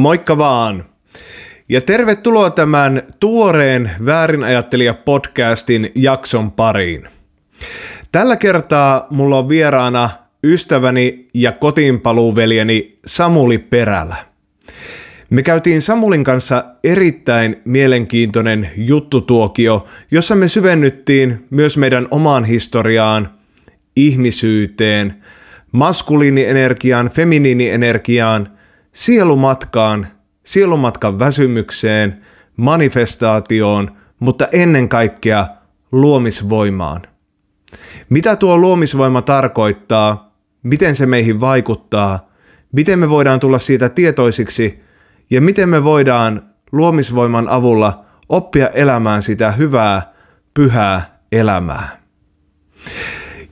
Moikka vaan! Ja tervetuloa tämän tuoreen Väärinajattelija podcastin jakson pariin. Tällä kertaa mulla on vieraana ystäväni ja kotiinpaluuveljeni Samuli Perälä. Me käytiin Samulin kanssa erittäin mielenkiintoinen juttutuokio, jossa me syvennyttiin myös meidän omaan historiaan, ihmisyyteen, maskuliinienergiaan, feminiinienergiaan – sielumatkaan, sielumatkan väsymykseen, manifestaatioon, mutta ennen kaikkea luomisvoimaan. Mitä tuo luomisvoima tarkoittaa, miten se meihin vaikuttaa, miten me voidaan tulla siitä tietoisiksi ja miten me voidaan luomisvoiman avulla oppia elämään sitä hyvää, pyhää elämää.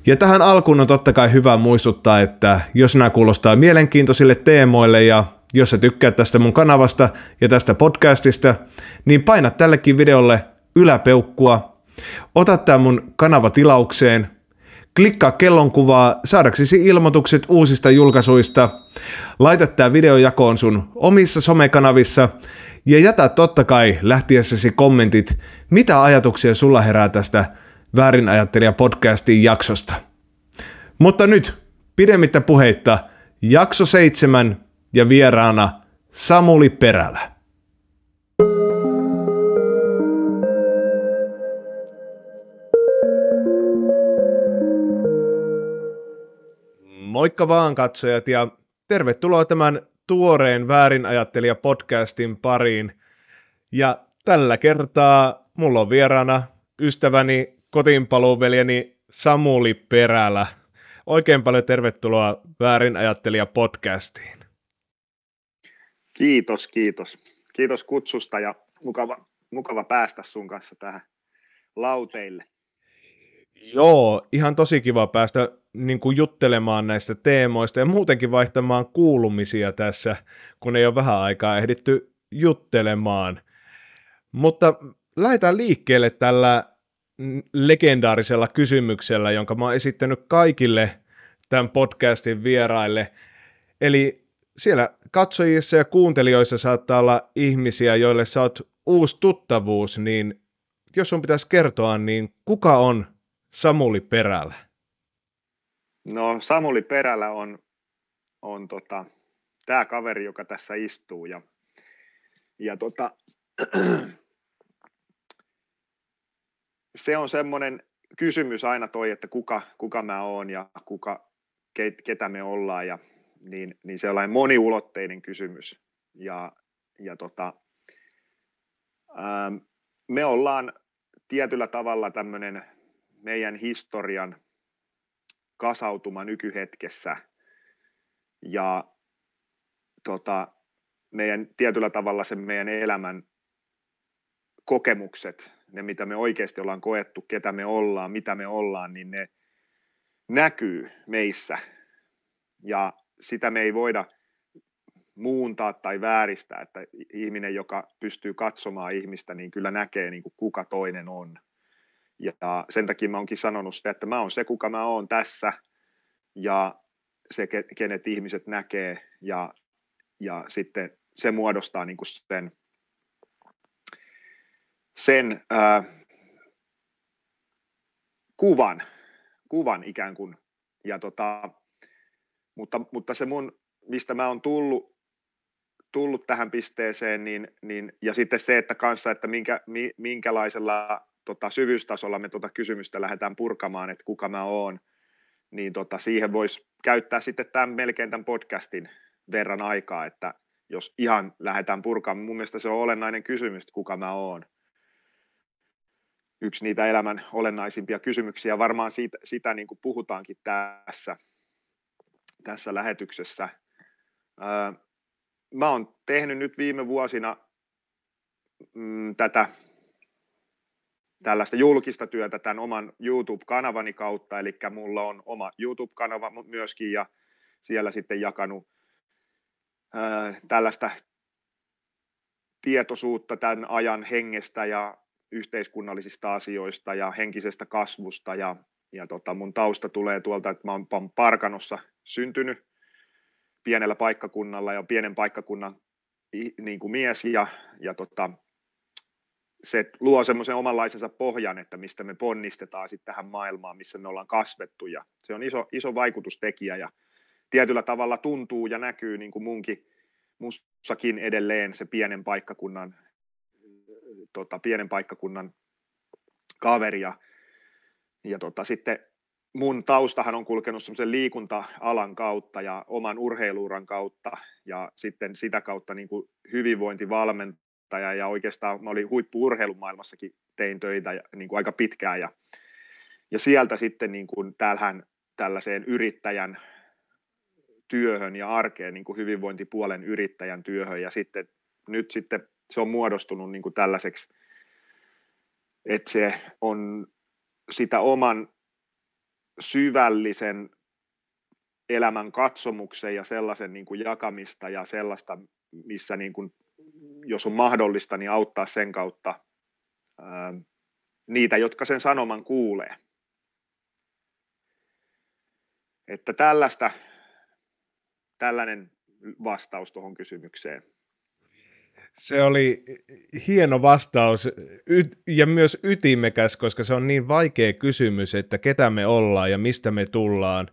Ja tähän alkuun on totta kai hyvä muistuttaa, että jos nämä kuulostaa mielenkiintoisille teemoille ja jos sä tykkäät tästä mun kanavasta ja tästä podcastista, niin paina tällekin videolle yläpeukkua, ota tämä mun kanava tilaukseen, klikkaa kellonkuvaa saadaksesi ilmoitukset uusista julkaisuista, laita tämä video jakoon sun omissa somekanavissa. Ja jätä totta kai lähtiessäsi kommentit, mitä ajatuksia sulla herää tästä Väärinajattelija podcastin jaksosta. Mutta nyt, pidemmittä puheitta, jakso seitsemän ja vieraana Samuli Perälä. Moikka vaan katsojat ja tervetuloa tämän tuoreen Väärinajattelija podcastin pariin. Ja tällä kertaa mulla on vieraana ystäväni kotiinpaluuveljeni Samuli Perälä. Oikein paljon tervetuloa Väärin ajattelija podcastiin. Kiitos, kiitos. Kiitos kutsusta ja mukava, mukava päästä sun kanssa tähän lauteille. Joo, ihan tosi kiva päästä niin kuin juttelemaan näistä teemoista ja muutenkin vaihtamaan kuulumisia tässä, kun ei ole vähän aikaa ehditty juttelemaan. Mutta lähdetään liikkeelle tällä legendaarisella kysymyksellä, jonka mä oon esittänyt kaikille tämän podcastin vieraille. Eli siellä katsojissa ja kuuntelijoissa saattaa olla ihmisiä, joille sä oot uusi tuttavuus, niin jos sun pitäisi kertoa, niin kuka on Samuli Perälä? No Samuli Perälä on, on tota, tämä kaveri, joka tässä istuu ja, ja tota, se on semmoinen kysymys aina toi, että kuka, kuka mä oon ja kuka, ketä me ollaan ja niin, niin sellainen moniulotteinen kysymys. Ja, ja tota, ää, me ollaan tietyllä tavalla tämmöinen meidän historian kasautuma nykyhetkessä ja tota, meidän tietyllä tavalla sen meidän elämän kokemukset ne mitä me oikeasti ollaan koettu, ketä me ollaan, mitä me ollaan, niin ne näkyy meissä. Ja sitä me ei voida muuntaa tai vääristää, että ihminen, joka pystyy katsomaan ihmistä, niin kyllä näkee niin kuin kuka toinen on. Ja sen takia mä oonkin sanonut sitä, että mä oon se, kuka mä oon tässä, ja se, kenet ihmiset näkee, ja, ja sitten se muodostaa niin kuin sen sen ää, kuvan, kuvan ikään kuin. Ja tota, mutta, mutta se mun, mistä mä oon tullut, tullut tähän pisteeseen, niin, niin, ja sitten se, että kanssa, että minkä, mi, minkälaisella tota, syvyystasolla me tota kysymystä lähdetään purkamaan, että kuka mä oon, niin tota, siihen voisi käyttää sitten tämän, melkein tämän podcastin verran aikaa, että jos ihan lähdetään purkamaan, mun mielestä se on olennainen kysymys, että kuka mä oon yksi niitä elämän olennaisimpia kysymyksiä. Varmaan siitä, sitä niin kuin puhutaankin tässä, tässä lähetyksessä. mä oon tehnyt nyt viime vuosina mm, tätä tällaista julkista työtä tämän oman YouTube-kanavani kautta, eli mulla on oma YouTube-kanava myöskin ja siellä sitten jakanut ää, tällaista tietoisuutta tämän ajan hengestä ja yhteiskunnallisista asioista ja henkisestä kasvusta. Ja, ja tota, mun tausta tulee tuolta, että mä oon Parkanossa syntynyt pienellä paikkakunnalla ja pienen paikkakunnan niin kuin mies. Ja, ja tota, se luo semmoisen omanlaisensa pohjan, että mistä me ponnistetaan sitten tähän maailmaan, missä me ollaan kasvettu. Ja se on iso, iso vaikutustekijä ja tietyllä tavalla tuntuu ja näkyy niin kuin munkin, mussakin edelleen se pienen paikkakunnan, tota, pienen paikkakunnan kaveri ja, ja tota, sitten mun taustahan on kulkenut semmoisen liikunta-alan kautta ja oman urheiluuran kautta ja sitten sitä kautta niin kuin hyvinvointivalmentaja ja oikeastaan mä olin huippu-urheilumaailmassakin tein töitä ja, niin kuin aika pitkään ja, ja sieltä sitten niin kuin täällähän tällaiseen yrittäjän työhön ja arkeen niin kuin hyvinvointipuolen yrittäjän työhön ja sitten nyt sitten se on muodostunut niin kuin tällaiseksi, että se on sitä oman syvällisen elämän katsomuksen ja sellaisen niin kuin jakamista ja sellaista, missä niin kuin, jos on mahdollista, niin auttaa sen kautta ää, niitä, jotka sen sanoman kuulee. Että tällaista, tällainen vastaus tuohon kysymykseen. Se oli hieno vastaus ja myös ytimekäs, koska se on niin vaikea kysymys, että ketä me ollaan ja mistä me tullaan.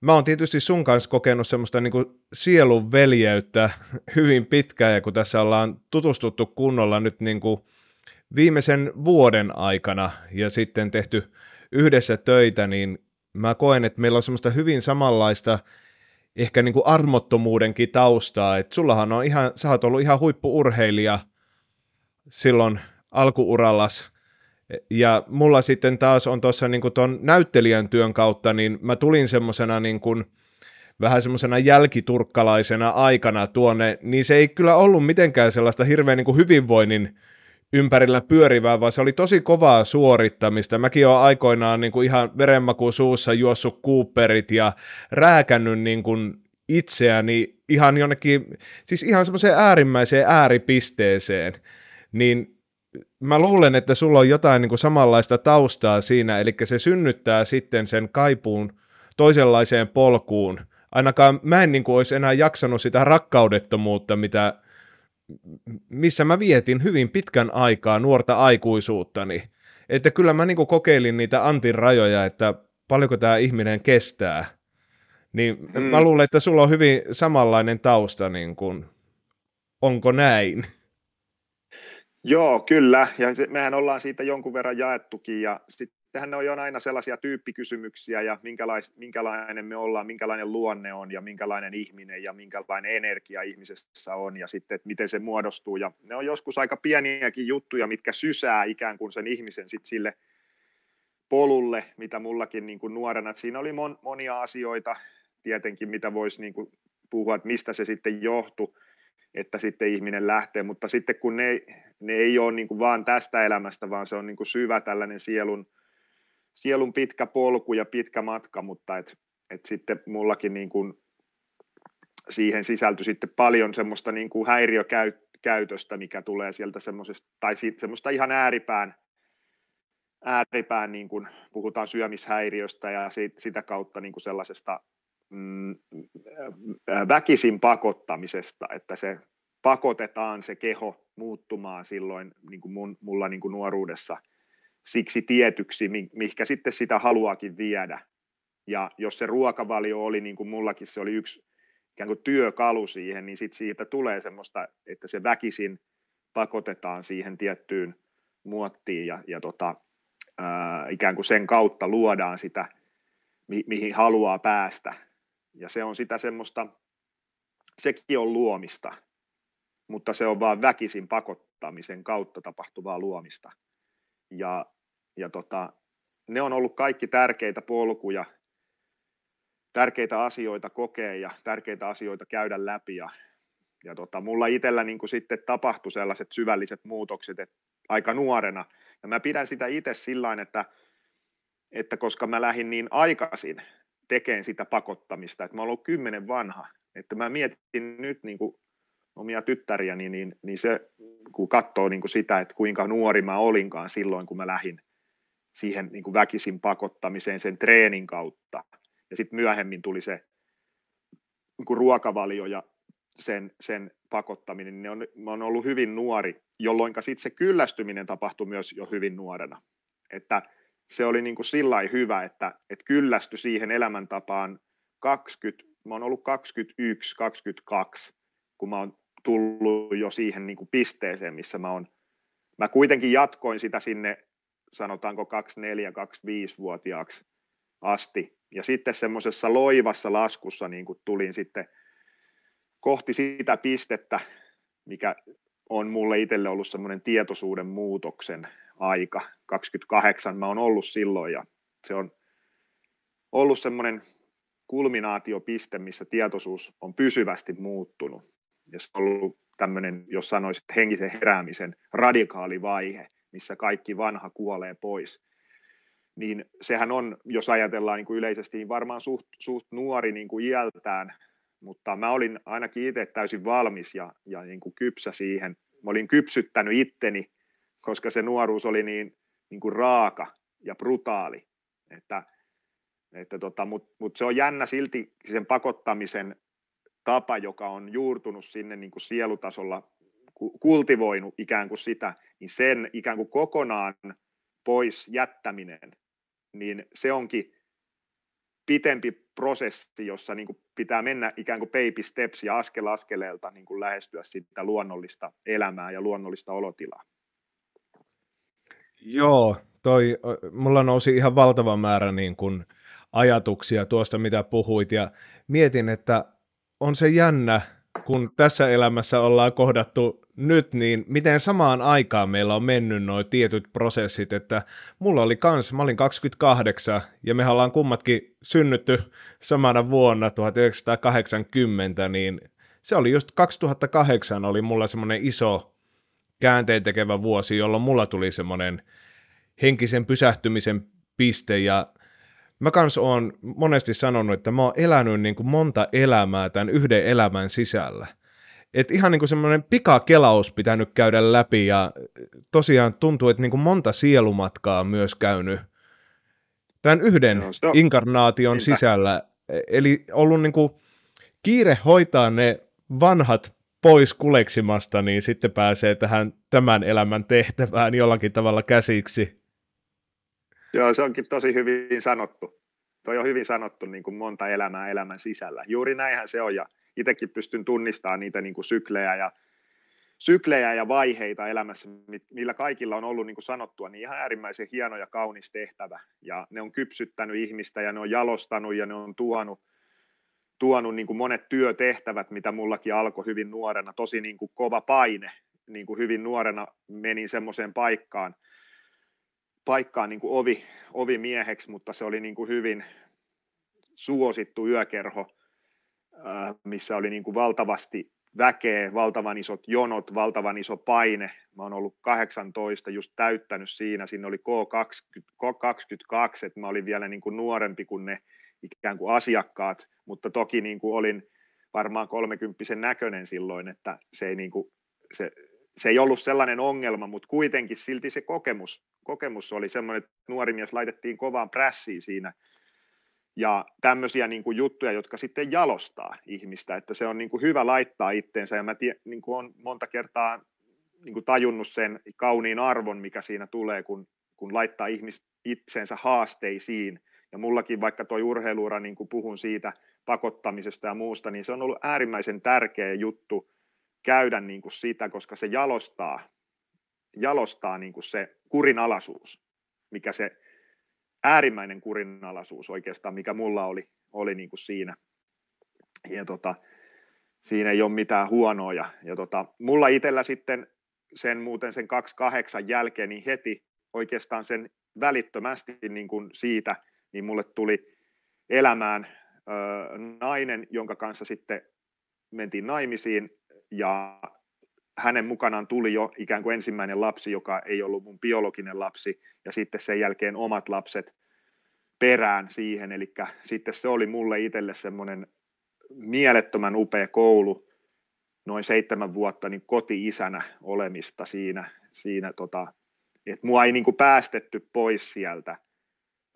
Mä oon tietysti sun kanssa kokenut semmoista niin kuin sielun veljeyttä hyvin pitkään, ja kun tässä ollaan tutustuttu kunnolla nyt niin kuin viimeisen vuoden aikana ja sitten tehty yhdessä töitä, niin mä koen, että meillä on semmoista hyvin samanlaista – ehkä niin kuin armottomuudenkin taustaa, että sullahan on ihan, sä oot ollut ihan huippuurheilija silloin alkuurallas, ja mulla sitten taas on tuossa niin tuon näyttelijän työn kautta, niin mä tulin semmoisena niin kuin, vähän semmoisena jälkiturkkalaisena aikana tuonne, niin se ei kyllä ollut mitenkään sellaista hirveän niin kuin hyvinvoinnin ympärillä pyörivää, vaan se oli tosi kovaa suorittamista. Mäkin olen aikoinaan niin kuin ihan verenmaku suussa juossut Cooperit ja rääkännyt niin kuin itseäni ihan jonnekin, siis ihan semmoiseen äärimmäiseen ääripisteeseen. Niin mä luulen, että sulla on jotain niin kuin samanlaista taustaa siinä, eli se synnyttää sitten sen kaipuun toisenlaiseen polkuun. Ainakaan mä en niin kuin olisi enää jaksanut sitä rakkaudettomuutta, mitä missä mä vietin hyvin pitkän aikaa nuorta aikuisuuttani. Että kyllä mä niin kokeilin niitä Antin rajoja, että paljonko tämä ihminen kestää. Niin mm. mä luulen, että sulla on hyvin samanlainen tausta, niin kuin, onko näin? Joo, kyllä. Ja se, mehän ollaan siitä jonkun verran jaettukin. Ja sit sittenhän ne on aina sellaisia tyyppikysymyksiä ja minkälais, minkälainen me ollaan, minkälainen luonne on ja minkälainen ihminen ja minkälainen energia ihmisessä on ja sitten, että miten se muodostuu. Ja ne on joskus aika pieniäkin juttuja, mitkä sysää ikään kuin sen ihmisen sitten sille polulle, mitä mullakin niin kuin nuorena. Että siinä oli mon, monia asioita tietenkin, mitä voisi niin kuin puhua, että mistä se sitten johtui, että sitten ihminen lähtee, mutta sitten kun ne, ne ei ole niin kuin vaan tästä elämästä, vaan se on niin kuin syvä tällainen sielun, sielun pitkä polku ja pitkä matka, mutta et, et sitten mullakin niin kuin siihen sisältyi sitten paljon semmoista niin kuin häiriökäytöstä, mikä tulee sieltä semmoisesta, tai semmoista ihan ääripään, ääripään niin kuin puhutaan syömishäiriöstä ja siitä, sitä kautta niin kuin sellaisesta mm, väkisin pakottamisesta, että se pakotetaan se keho muuttumaan silloin niin kuin mun, mulla niin kuin nuoruudessa – siksi tietyksi, mihinkä sitten sitä haluakin viedä. Ja jos se ruokavalio oli, niin kuin mullakin se oli yksi ikään kuin työkalu siihen, niin sitten siitä tulee semmoista, että se väkisin pakotetaan siihen tiettyyn muottiin ja, ja tota, ää, ikään kuin sen kautta luodaan sitä, mi- mihin haluaa päästä. Ja se on sitä semmoista, sekin on luomista, mutta se on vaan väkisin pakottamisen kautta tapahtuvaa luomista. Ja, ja tota, ne on ollut kaikki tärkeitä polkuja, tärkeitä asioita kokea ja tärkeitä asioita käydä läpi. Ja, ja tota, mulla itsellä niin sitten tapahtui sellaiset syvälliset muutokset että aika nuorena. Ja mä pidän sitä itse sillä että, että koska mä lähdin niin aikaisin tekemään sitä pakottamista, että mä olen kymmenen vanha, että mä mietin nyt niin kuin omia tyttäriäni, niin, niin se, kun katsoo niin kuin sitä, että kuinka nuori mä olinkaan silloin, kun mä lähdin siihen niin kuin väkisin pakottamiseen sen treenin kautta. Ja sitten myöhemmin tuli se niin kuin ruokavalio ja sen, sen pakottaminen, niin on, mä on ollut hyvin nuori, jolloin sitten se kyllästyminen tapahtui myös jo hyvin nuorena. Että se oli niin kuin sillä hyvä, että, että kyllästy siihen elämäntapaan 20, mä oon ollut 21, 22, kun mä oon tullut jo siihen niin kuin pisteeseen, missä mä oon. Mä kuitenkin jatkoin sitä sinne, sanotaanko 24, 25-vuotiaaksi asti. Ja sitten semmoisessa loivassa laskussa niin kuin tulin sitten kohti sitä pistettä, mikä on mulle itselle ollut semmoinen tietoisuuden muutoksen aika. 28 mä oon ollut silloin ja se on ollut semmoinen kulminaatiopiste, missä tietoisuus on pysyvästi muuttunut. Ja se on ollut tämmöinen, jos sanoisit, henkisen heräämisen radikaali vaihe, missä kaikki vanha kuolee pois. Niin sehän on, jos ajatellaan niin kuin yleisesti, niin varmaan suht, suht nuori niin kuin iältään, mutta mä olin ainakin itse täysin valmis ja, ja niin kuin kypsä siihen. Mä olin kypsyttänyt itteni, koska se nuoruus oli niin, niin kuin raaka ja brutaali, että että tota, Mutta mut se on jännä silti sen pakottamisen tapa, joka on juurtunut sinne niin kuin sielutasolla, kultivoinut ikään kuin sitä, niin sen ikään kuin kokonaan pois jättäminen, niin se onkin pitempi prosessi, jossa niin kuin pitää mennä ikään kuin baby steps ja askel askeleelta niin kuin lähestyä sitä luonnollista elämää ja luonnollista olotilaa. Joo, toi, mulla nousi ihan valtava määrä niin kuin ajatuksia tuosta, mitä puhuit, ja mietin, että on se jännä, kun tässä elämässä ollaan kohdattu nyt, niin miten samaan aikaan meillä on mennyt nuo tietyt prosessit, että mulla oli kans, mä olin 28 ja me ollaan kummatkin synnytty samana vuonna 1980, niin se oli just 2008 oli mulla semmoinen iso käänteen tekevä vuosi, jolloin mulla tuli semmoinen henkisen pysähtymisen piste ja mä kans oon monesti sanonut, että mä oon elänyt niin kuin monta elämää tämän yhden elämän sisällä. Et ihan niin kuin semmoinen pikakelaus pitänyt käydä läpi ja tosiaan tuntuu, että niin kuin monta sielumatkaa myös käynyt tämän yhden no, inkarnaation Niinpä. sisällä. Eli ollut niin kuin kiire hoitaa ne vanhat pois kuleksimasta, niin sitten pääsee tähän tämän elämän tehtävään jollakin tavalla käsiksi. Joo, se onkin tosi hyvin sanottu. Toi on hyvin sanottu niin kuin monta elämää elämän sisällä. Juuri näinhän se on, ja itsekin pystyn tunnistamaan niitä niin kuin syklejä ja syklejä ja vaiheita elämässä, millä kaikilla on ollut, niin kuin sanottua, niin ihan äärimmäisen hieno ja kaunis tehtävä. Ja ne on kypsyttänyt ihmistä ja ne on jalostanut ja ne on tuonut, tuonut niin kuin monet työtehtävät, mitä mullakin alkoi hyvin nuorena. Tosi niin kuin kova paine, niin kuin hyvin nuorena menin semmoiseen paikkaan, paikkaan niin kuin ovi, ovimieheksi, mutta se oli niin kuin hyvin suosittu yökerho, missä oli niin kuin valtavasti väkeä, valtavan isot jonot, valtavan iso paine. Mä oon ollut 18, just täyttänyt siinä, siinä oli K20, K22, että mä olin vielä niin kuin nuorempi kuin ne ikään kuin asiakkaat, mutta toki niin kuin olin varmaan 30 näköinen silloin, että se ei, niin kuin, se, se ei ollut sellainen ongelma, mutta kuitenkin silti se kokemus, kokemus oli semmoinen, että nuori mies laitettiin kovaan prässiin siinä. Ja tämmöisiä niin kuin juttuja, jotka sitten jalostaa ihmistä, että se on niin kuin hyvä laittaa itteensä. Ja mä tie, niin kuin on monta kertaa niin kuin tajunnut sen kauniin arvon, mikä siinä tulee, kun, kun laittaa ihmis, itsensä haasteisiin. Ja mullakin vaikka tuo urheiluura, niin kuin puhun siitä pakottamisesta ja muusta, niin se on ollut äärimmäisen tärkeä juttu käydä niin kuin sitä, koska se jalostaa, jalostaa niin kuin se kurinalaisuus, mikä se äärimmäinen kurinalaisuus oikeastaan, mikä mulla oli, oli niin kuin siinä. Ja tota, siinä ei ole mitään huonoa. Ja, ja tota, mulla itsellä sitten sen muuten sen 28 jälkeen, niin heti oikeastaan sen välittömästi niin kuin siitä, niin mulle tuli elämään ö, nainen, jonka kanssa sitten mentiin naimisiin ja hänen mukanaan tuli jo ikään kuin ensimmäinen lapsi, joka ei ollut mun biologinen lapsi, ja sitten sen jälkeen omat lapset perään siihen, eli sitten se oli mulle itselle semmoinen mielettömän upea koulu, noin seitsemän vuotta niin koti-isänä olemista siinä, siinä tota, että mua ei niin kuin päästetty pois sieltä,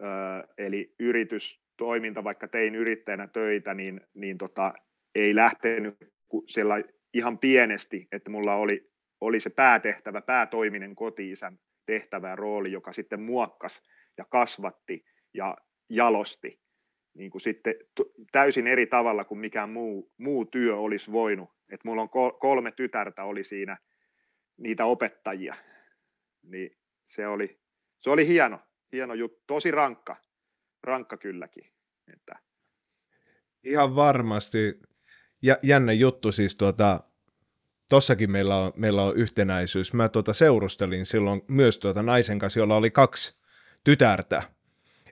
öö, eli yritystoiminta, vaikka tein yrittäjänä töitä, niin, niin tota, ei lähtenyt siellä ihan pienesti, että mulla oli, oli se päätehtävä, päätoiminen koti-isän tehtävä ja rooli, joka sitten muokkas ja kasvatti ja jalosti niin kuin sitten täysin eri tavalla kuin mikään muu, muu työ olisi voinut. Et mulla on kolme tytärtä oli siinä niitä opettajia. Niin se oli, se oli hieno, hieno juttu, tosi rankka, rankka kylläkin. Että. Ihan varmasti. Ja, jännä juttu siis tuota, tossakin meillä on, meillä on yhtenäisyys. Mä tuota seurustelin silloin myös tuota naisen kanssa, jolla oli kaksi tytärtä.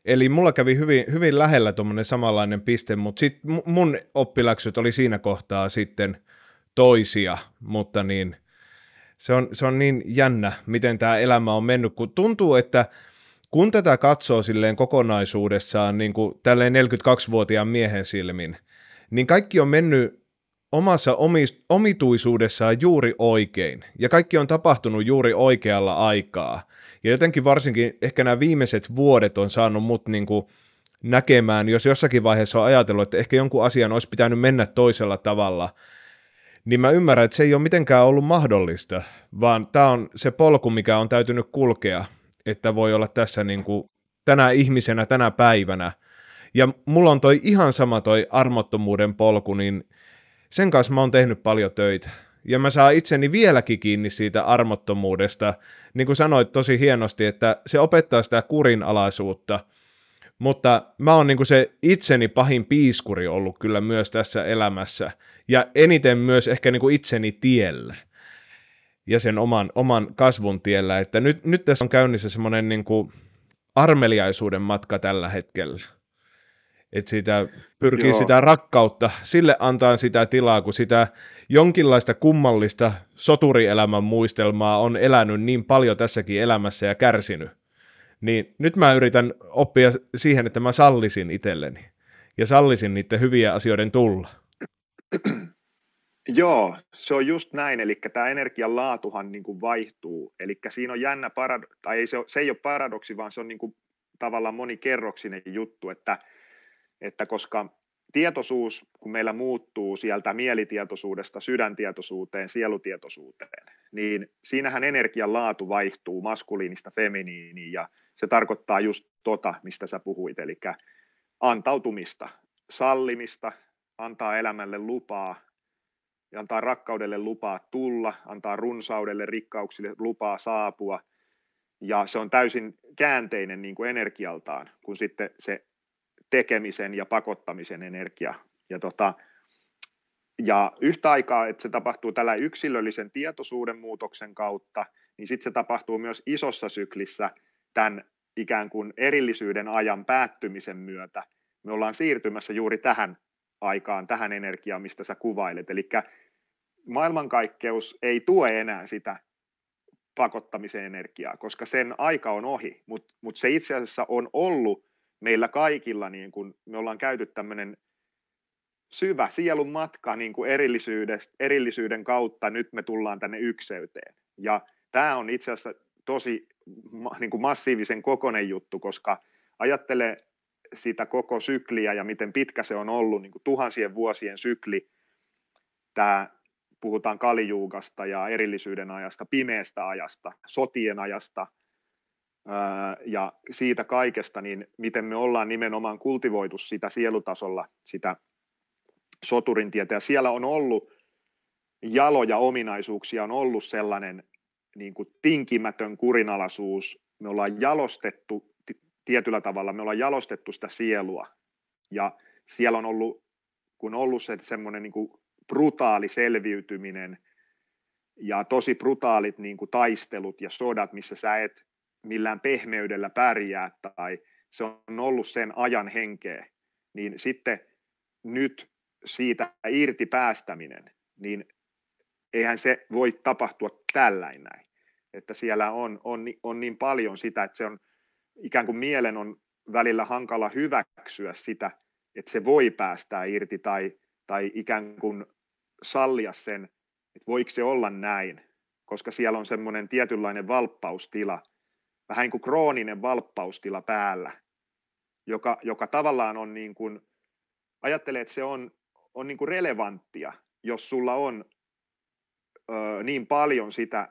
Eli mulla kävi hyvin, hyvin lähellä tuommoinen samanlainen piste, mutta sit mun oppiläksyt oli siinä kohtaa sitten toisia, mutta niin, se on, se on niin jännä, miten tämä elämä on mennyt, kun tuntuu, että kun tätä katsoo silleen kokonaisuudessaan niin kuin tälleen 42-vuotiaan miehen silmin, niin kaikki on mennyt omassa omituisuudessaan juuri oikein, ja kaikki on tapahtunut juuri oikealla aikaa. Ja jotenkin varsinkin ehkä nämä viimeiset vuodet on saanut mut niin kuin näkemään, jos jossakin vaiheessa on ajatellut, että ehkä jonkun asian olisi pitänyt mennä toisella tavalla, niin mä ymmärrän, että se ei ole mitenkään ollut mahdollista, vaan tämä on se polku, mikä on täytynyt kulkea, että voi olla tässä niin kuin tänä ihmisenä, tänä päivänä. Ja mulla on toi ihan sama toi armottomuuden polku, niin sen kanssa mä oon tehnyt paljon töitä. Ja mä saan itseni vieläkin kiinni siitä armottomuudesta. Niin kuin sanoit tosi hienosti, että se opettaa sitä kurinalaisuutta. Mutta mä oon niin kuin se itseni pahin piiskuri ollut kyllä myös tässä elämässä. Ja eniten myös ehkä niin kuin itseni tiellä ja sen oman, oman kasvun tiellä. Että nyt, nyt tässä on käynnissä semmoinen niin kuin armeliaisuuden matka tällä hetkellä että sitä pyrkii Joo. sitä rakkautta, sille antaa sitä tilaa, kun sitä jonkinlaista kummallista soturielämän muistelmaa on elänyt niin paljon tässäkin elämässä ja kärsinyt. Niin nyt mä yritän oppia siihen, että mä sallisin itselleni ja sallisin niiden hyviä asioiden tulla. Joo, se on just näin, eli tämä energian laatuhan niin kuin vaihtuu, eli siinä on jännä, parado- tai ei se, se ei ole paradoksi, vaan se on niin kuin tavallaan monikerroksinen juttu, että että koska tietoisuus, kun meillä muuttuu sieltä mielitietoisuudesta sydäntietoisuuteen, sielutietoisuuteen, niin siinähän energian laatu vaihtuu maskuliinista feminiiniin ja se tarkoittaa just tota, mistä sä puhuit, eli antautumista, sallimista, antaa elämälle lupaa ja antaa rakkaudelle lupaa tulla, antaa runsaudelle, rikkauksille lupaa saapua ja se on täysin käänteinen niin kuin energialtaan, kun sitten se tekemisen ja pakottamisen energia. Ja, tota, ja yhtä aikaa, että se tapahtuu tällä yksilöllisen tietoisuuden muutoksen kautta, niin sitten se tapahtuu myös isossa syklissä tämän ikään kuin erillisyyden ajan päättymisen myötä. Me ollaan siirtymässä juuri tähän aikaan, tähän energiaan, mistä sä kuvailet. Eli maailmankaikkeus ei tue enää sitä pakottamisen energiaa, koska sen aika on ohi, mutta mut se itse asiassa on ollut meillä kaikilla, niin kuin me ollaan käyty tämmöinen syvä sielun matka niin kuin erillisyyden kautta, nyt me tullaan tänne ykseyteen. Ja tämä on itse asiassa tosi niin kuin massiivisen kokonen juttu, koska ajattele sitä koko sykliä ja miten pitkä se on ollut, niin kuin tuhansien vuosien sykli, tämä puhutaan kalijuugasta ja erillisyyden ajasta, pimeästä ajasta, sotien ajasta, ja siitä kaikesta, niin miten me ollaan nimenomaan kultivoitu sitä sielutasolla, sitä soturin tietä. Ja siellä on ollut jaloja ominaisuuksia, on ollut sellainen niin kuin tinkimätön kurinalaisuus. Me ollaan jalostettu tietyllä tavalla, me ollaan jalostettu sitä sielua. Ja siellä on ollut, kun on ollut se semmoinen niin kuin brutaali selviytyminen ja tosi brutaalit niin kuin taistelut ja sodat, missä sä et millään pehmeydellä pärjää tai se on ollut sen ajan henkeä, niin sitten nyt siitä irti päästäminen, niin eihän se voi tapahtua tällainen näin. Että siellä on, on, on niin paljon sitä, että se on ikään kuin mielen on välillä hankala hyväksyä sitä, että se voi päästää irti tai, tai ikään kuin sallia sen, että voiko se olla näin, koska siellä on semmoinen tietynlainen valppaustila – vähän niin kuin krooninen valppaustila päällä, joka, joka tavallaan on niin kuin, ajattelee, että se on, on niin kuin relevanttia jos sulla on ö, niin paljon sitä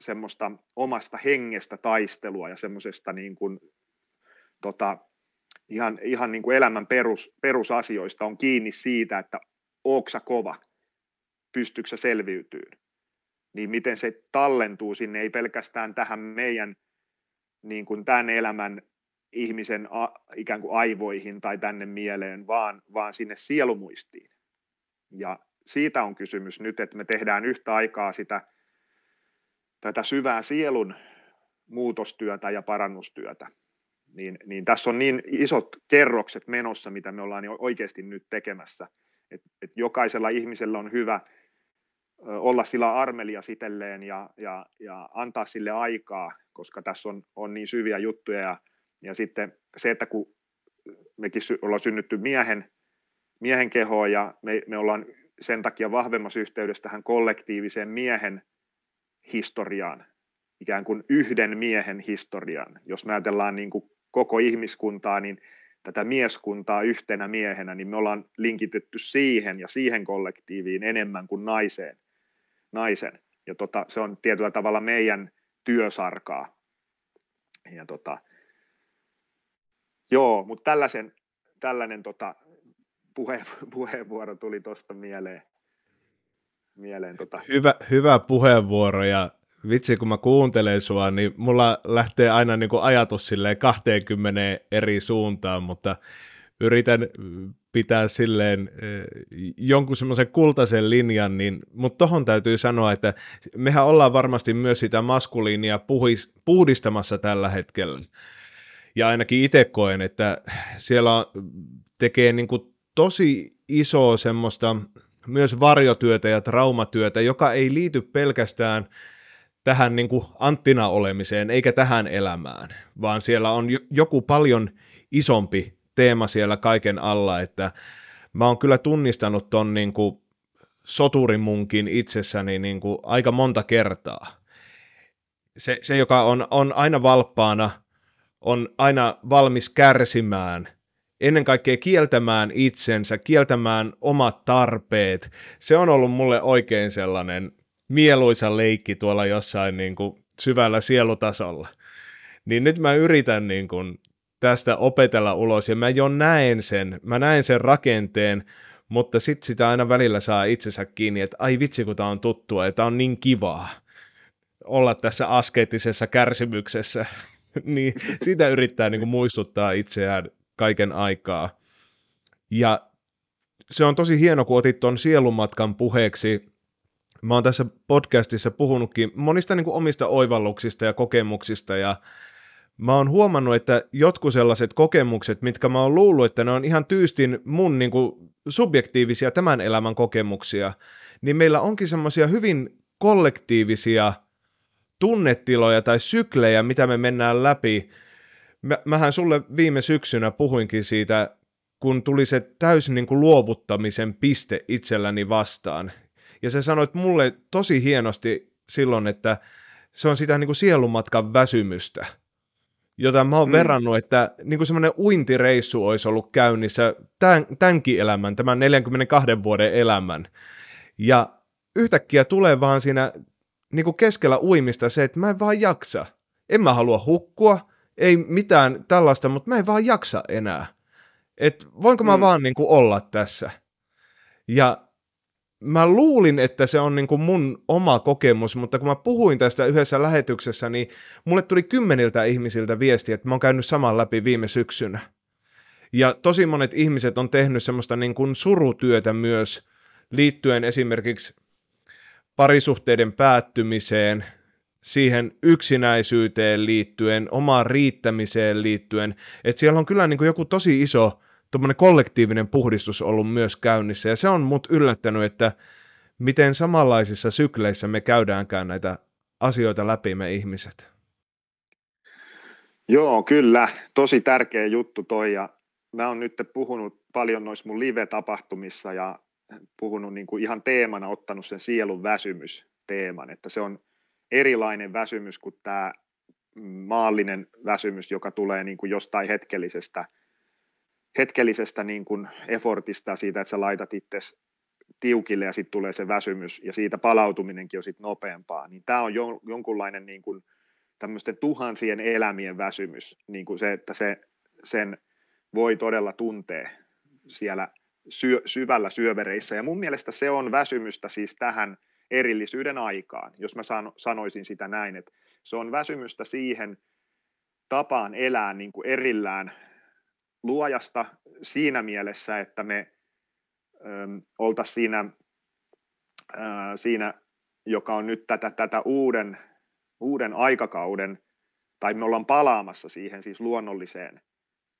semmoista omasta hengestä taistelua ja semmoisesta niin kuin, tota, ihan, ihan niin kuin elämän perus, perusasioista on kiinni siitä, että ooksa kova, pystyykö selviytyyn, niin miten se tallentuu sinne, ei pelkästään tähän meidän niin kuin tämän elämän ihmisen a, ikään kuin aivoihin tai tänne mieleen, vaan, vaan sinne sielumuistiin. Ja siitä on kysymys nyt, että me tehdään yhtä aikaa sitä tätä syvää sielun muutostyötä ja parannustyötä. Niin, niin tässä on niin isot kerrokset menossa, mitä me ollaan oikeasti nyt tekemässä. Et, et jokaisella ihmisellä on hyvä olla sillä armelia sitelleen ja, ja, ja antaa sille aikaa, koska tässä on, on niin syviä juttuja. Ja, ja sitten se, että kun mekin ollaan synnytty miehen, miehen kehoon ja me, me ollaan sen takia vahvemmassa yhteydessä tähän kollektiiviseen miehen historiaan, ikään kuin yhden miehen historiaan. Jos me ajatellaan niin kuin koko ihmiskuntaa, niin tätä mieskuntaa yhtenä miehenä, niin me ollaan linkitetty siihen ja siihen kollektiiviin enemmän kuin naiseen, naisen. Ja tota, se on tietyllä tavalla meidän työsarkaa. Ja tota, joo, mutta tällaisen, tällainen tota, puhe, puheenvuoro tuli tuosta mieleen. mieleen tota. hyvä, hyvä puheenvuoro ja vitsi kun mä kuuntelen sua, niin mulla lähtee aina niin kuin ajatus silleen 20 eri suuntaan, mutta yritän pitää silleen jonkun semmoisen kultaisen linjan, niin, mutta tohon täytyy sanoa, että mehän ollaan varmasti myös sitä maskuliinia puhis, puhdistamassa tällä hetkellä. Ja ainakin itse koen, että siellä tekee niin kuin tosi iso semmoista myös varjotyötä ja traumatyötä, joka ei liity pelkästään tähän niin kuin Anttina olemiseen eikä tähän elämään, vaan siellä on joku paljon isompi teema siellä kaiken alla, että mä oon kyllä tunnistanut ton niin kuin soturin munkin itsessäni niin kuin aika monta kertaa. Se, se joka on, on aina valppaana, on aina valmis kärsimään – ennen kaikkea kieltämään itsensä, kieltämään omat tarpeet. Se on ollut mulle oikein sellainen mieluisa leikki tuolla jossain niin kuin syvällä sielutasolla. Niin nyt mä yritän niin kuin tästä opetella ulos ja mä jo näen sen, mä näen sen rakenteen, mutta sitten sitä aina välillä saa itsensä kiinni, että ai vitsi kun tää on tuttua ja tää on niin kivaa olla tässä askeettisessa kärsimyksessä. niin sitä yrittää niin kuin muistuttaa itseään kaiken aikaa. Ja se on tosi hieno, kun otit tuon sielumatkan puheeksi. Mä oon tässä podcastissa puhunutkin monista niin kuin omista oivalluksista ja kokemuksista ja mä oon huomannut, että jotkut sellaiset kokemukset, mitkä mä oon luullut, että ne on ihan tyystin mun niin kuin subjektiivisia tämän elämän kokemuksia, niin meillä onkin semmoisia hyvin kollektiivisia tunnetiloja tai syklejä, mitä me mennään läpi, mä, mähän sulle viime syksynä puhuinkin siitä, kun tuli se täysin niin kuin luovuttamisen piste itselläni vastaan. Ja sä sanoit mulle tosi hienosti silloin, että se on sitä niin kuin sielumatkan väsymystä, jota mä oon mm. verrannut, että niin kuin semmoinen uintireissu olisi ollut käynnissä tämän, tämänkin elämän, tämän 42 vuoden elämän. Ja yhtäkkiä tulee vaan siinä niin kuin keskellä uimista se, että mä en vaan jaksa. En mä halua hukkua, ei mitään tällaista, mutta mä en vaan jaksa enää. Et voinko mä mm. vaan niin kuin olla tässä? Ja mä luulin, että se on niin kuin mun oma kokemus, mutta kun mä puhuin tästä yhdessä lähetyksessä, niin mulle tuli kymmeniltä ihmisiltä viestiä, että mä oon käynyt saman läpi viime syksynä. Ja tosi monet ihmiset on tehnyt semmoista niin kuin surutyötä myös liittyen esimerkiksi parisuhteiden päättymiseen, siihen yksinäisyyteen liittyen, omaan riittämiseen liittyen, että siellä on kyllä niin kuin joku tosi iso kollektiivinen puhdistus ollut myös käynnissä, ja se on mut yllättänyt, että miten samanlaisissa sykleissä me käydäänkään näitä asioita läpi me ihmiset. Joo, kyllä. Tosi tärkeä juttu toi, ja mä oon nyt puhunut paljon noissa mun live-tapahtumissa, ja puhunut niin kuin ihan teemana, ottanut sen sielun väsymys teeman, että se on erilainen väsymys kuin tämä maallinen väsymys, joka tulee niin kuin jostain hetkellisestä, hetkellisestä niin kuin effortista siitä, että sä laitat itse tiukille ja sitten tulee se väsymys ja siitä palautuminenkin on sitten nopeampaa, niin tämä on jo, jonkunlainen niin kuin, tämmöisten tuhansien elämien väsymys, niin kuin se, että se, sen voi todella tuntea siellä syö, syvällä syövereissä. Ja mun mielestä se on väsymystä siis tähän erillisyyden aikaan, jos mä sano, sanoisin sitä näin, että se on väsymystä siihen tapaan elää niin kuin erillään luojasta siinä mielessä, että me oltaisiin siinä, ää, siinä, joka on nyt tätä, tätä uuden, uuden aikakauden, tai me ollaan palaamassa siihen siis luonnolliseen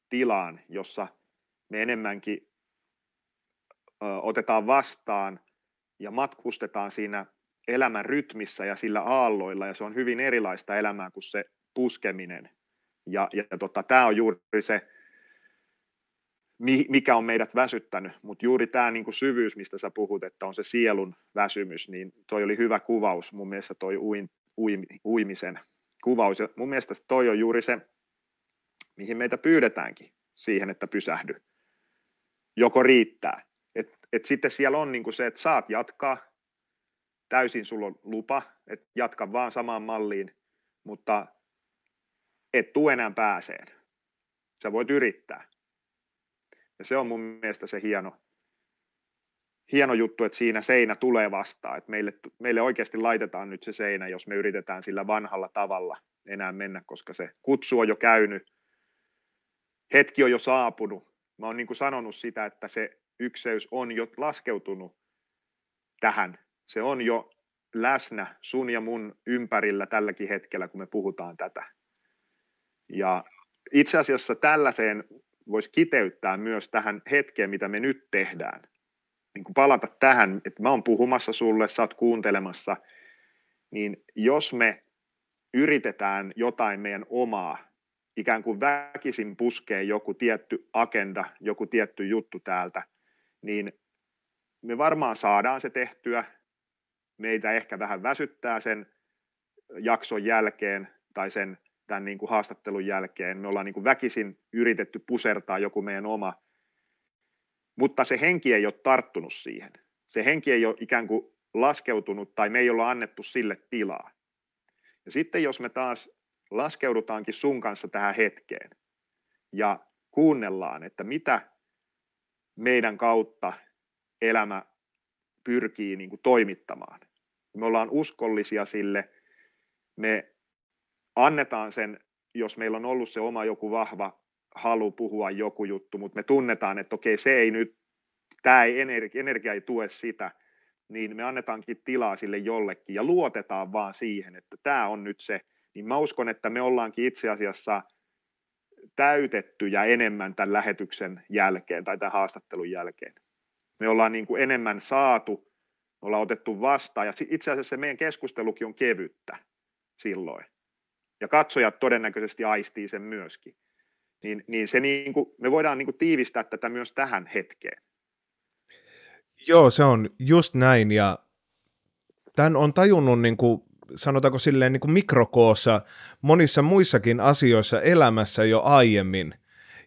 tilaan, jossa me enemmänkin ö, otetaan vastaan ja matkustetaan siinä elämän rytmissä ja sillä aalloilla, ja se on hyvin erilaista elämää kuin se puskeminen. Ja, ja tota, tämä on juuri se, mikä on meidät väsyttänyt, mutta juuri tämä niin kuin syvyys, mistä sä puhut, että on se sielun väsymys, niin toi oli hyvä kuvaus mun mielestä toi uin, uim, uimisen kuvaus, ja mun mielestä toi on juuri se, mihin meitä pyydetäänkin siihen, että pysähdy. Joko riittää. Et, et sitten siellä on niin kuin se, että saat jatkaa, täysin sulla on lupa, että jatka vaan samaan malliin, mutta et tuu enää pääseen. Sä voit yrittää ja se on mun mielestä se hieno, hieno juttu, että siinä seinä tulee vastaan. Että meille, meille oikeasti laitetaan nyt se seinä, jos me yritetään sillä vanhalla tavalla enää mennä, koska se kutsu on jo käynyt. Hetki on jo saapunut. Mä oon niin kuin sanonut sitä, että se ykseys on jo laskeutunut tähän. Se on jo läsnä sun ja mun ympärillä tälläkin hetkellä, kun me puhutaan tätä. Ja itse asiassa tällaiseen voisi kiteyttää myös tähän hetkeen, mitä me nyt tehdään. Niin kuin palata tähän, että mä oon puhumassa sulle, sä oot kuuntelemassa, niin jos me yritetään jotain meidän omaa, ikään kuin väkisin puskee joku tietty agenda, joku tietty juttu täältä, niin me varmaan saadaan se tehtyä. Meitä ehkä vähän väsyttää sen jakson jälkeen tai sen tämän niin kuin haastattelun jälkeen. Me ollaan niin kuin väkisin yritetty pusertaa joku meidän oma, mutta se henki ei ole tarttunut siihen. Se henki ei ole ikään kuin laskeutunut tai me ei olla annettu sille tilaa. Ja sitten jos me taas laskeudutaankin sun kanssa tähän hetkeen ja kuunnellaan, että mitä meidän kautta elämä pyrkii niin kuin toimittamaan. Me ollaan uskollisia sille, me annetaan sen, jos meillä on ollut se oma joku vahva halu puhua joku juttu, mutta me tunnetaan, että okei, se ei nyt, tämä ei, energia, energia ei tue sitä, niin me annetaankin tilaa sille jollekin ja luotetaan vaan siihen, että tämä on nyt se, niin mä uskon, että me ollaankin itse asiassa täytettyjä enemmän tämän lähetyksen jälkeen tai tämän haastattelun jälkeen. Me ollaan niin kuin enemmän saatu, me ollaan otettu vastaan ja itse asiassa se meidän keskustelukin on kevyttä silloin ja katsojat todennäköisesti aistii sen myöskin. Niin, niin se niin kuin, me voidaan niin kuin tiivistää tätä myös tähän hetkeen. Joo, se on just näin, ja tämän on tajunnut, niin kuin, sanotaanko silleen niin kuin mikrokoossa monissa muissakin asioissa elämässä jo aiemmin.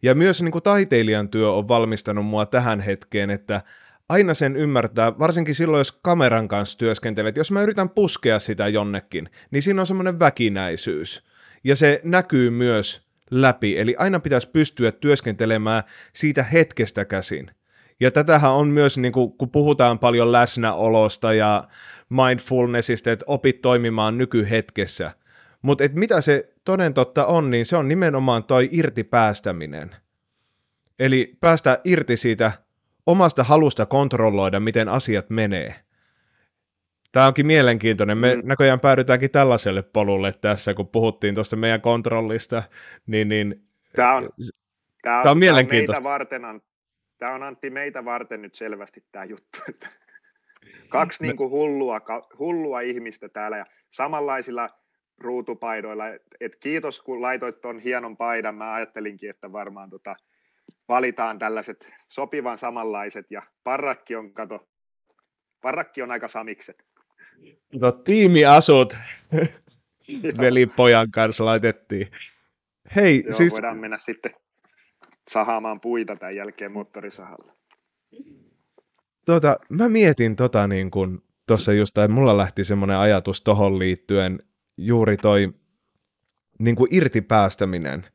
Ja myös niin kuin taiteilijan työ on valmistanut mua tähän hetkeen, että aina sen ymmärtää, varsinkin silloin, jos kameran kanssa työskentelet, jos mä yritän puskea sitä jonnekin, niin siinä on semmoinen väkinäisyys. Ja se näkyy myös läpi, eli aina pitäisi pystyä työskentelemään siitä hetkestä käsin. Ja tätähän on myös, niin kuin, kun puhutaan paljon läsnäolosta ja mindfulnessista, että opit toimimaan nykyhetkessä. Mutta mitä se toden totta on, niin se on nimenomaan toi irti päästäminen. Eli päästä irti siitä omasta halusta kontrolloida, miten asiat menee. Tämä onkin mielenkiintoinen. Me mm. näköjään päädytäänkin tällaiselle polulle tässä, kun puhuttiin tuosta meidän kontrollista. Niin, niin, tämä, on, tämä, on, tämä on mielenkiintoista. Tämä on, meitä varten, tämä on Antti meitä varten nyt selvästi tämä juttu. Että kaksi niin kuin hullua, hullua ihmistä täällä ja samanlaisilla ruutupaidoilla. Et kiitos kun laitoit tuon hienon paidan. Mä ajattelinkin, että varmaan tota, valitaan tällaiset sopivan samanlaiset ja parrakki on, kato, parrakki on aika samikset. No, tiimiasut velipojan kanssa laitettiin. Hei, Joo, siis... voidaan mennä sitten sahaamaan puita tämän jälkeen moottorisahalla. Tuota, mä mietin tota niin kuin tuossa just, että mulla lähti semmoinen ajatus tohon liittyen juuri toi niin kuin irtipäästäminen.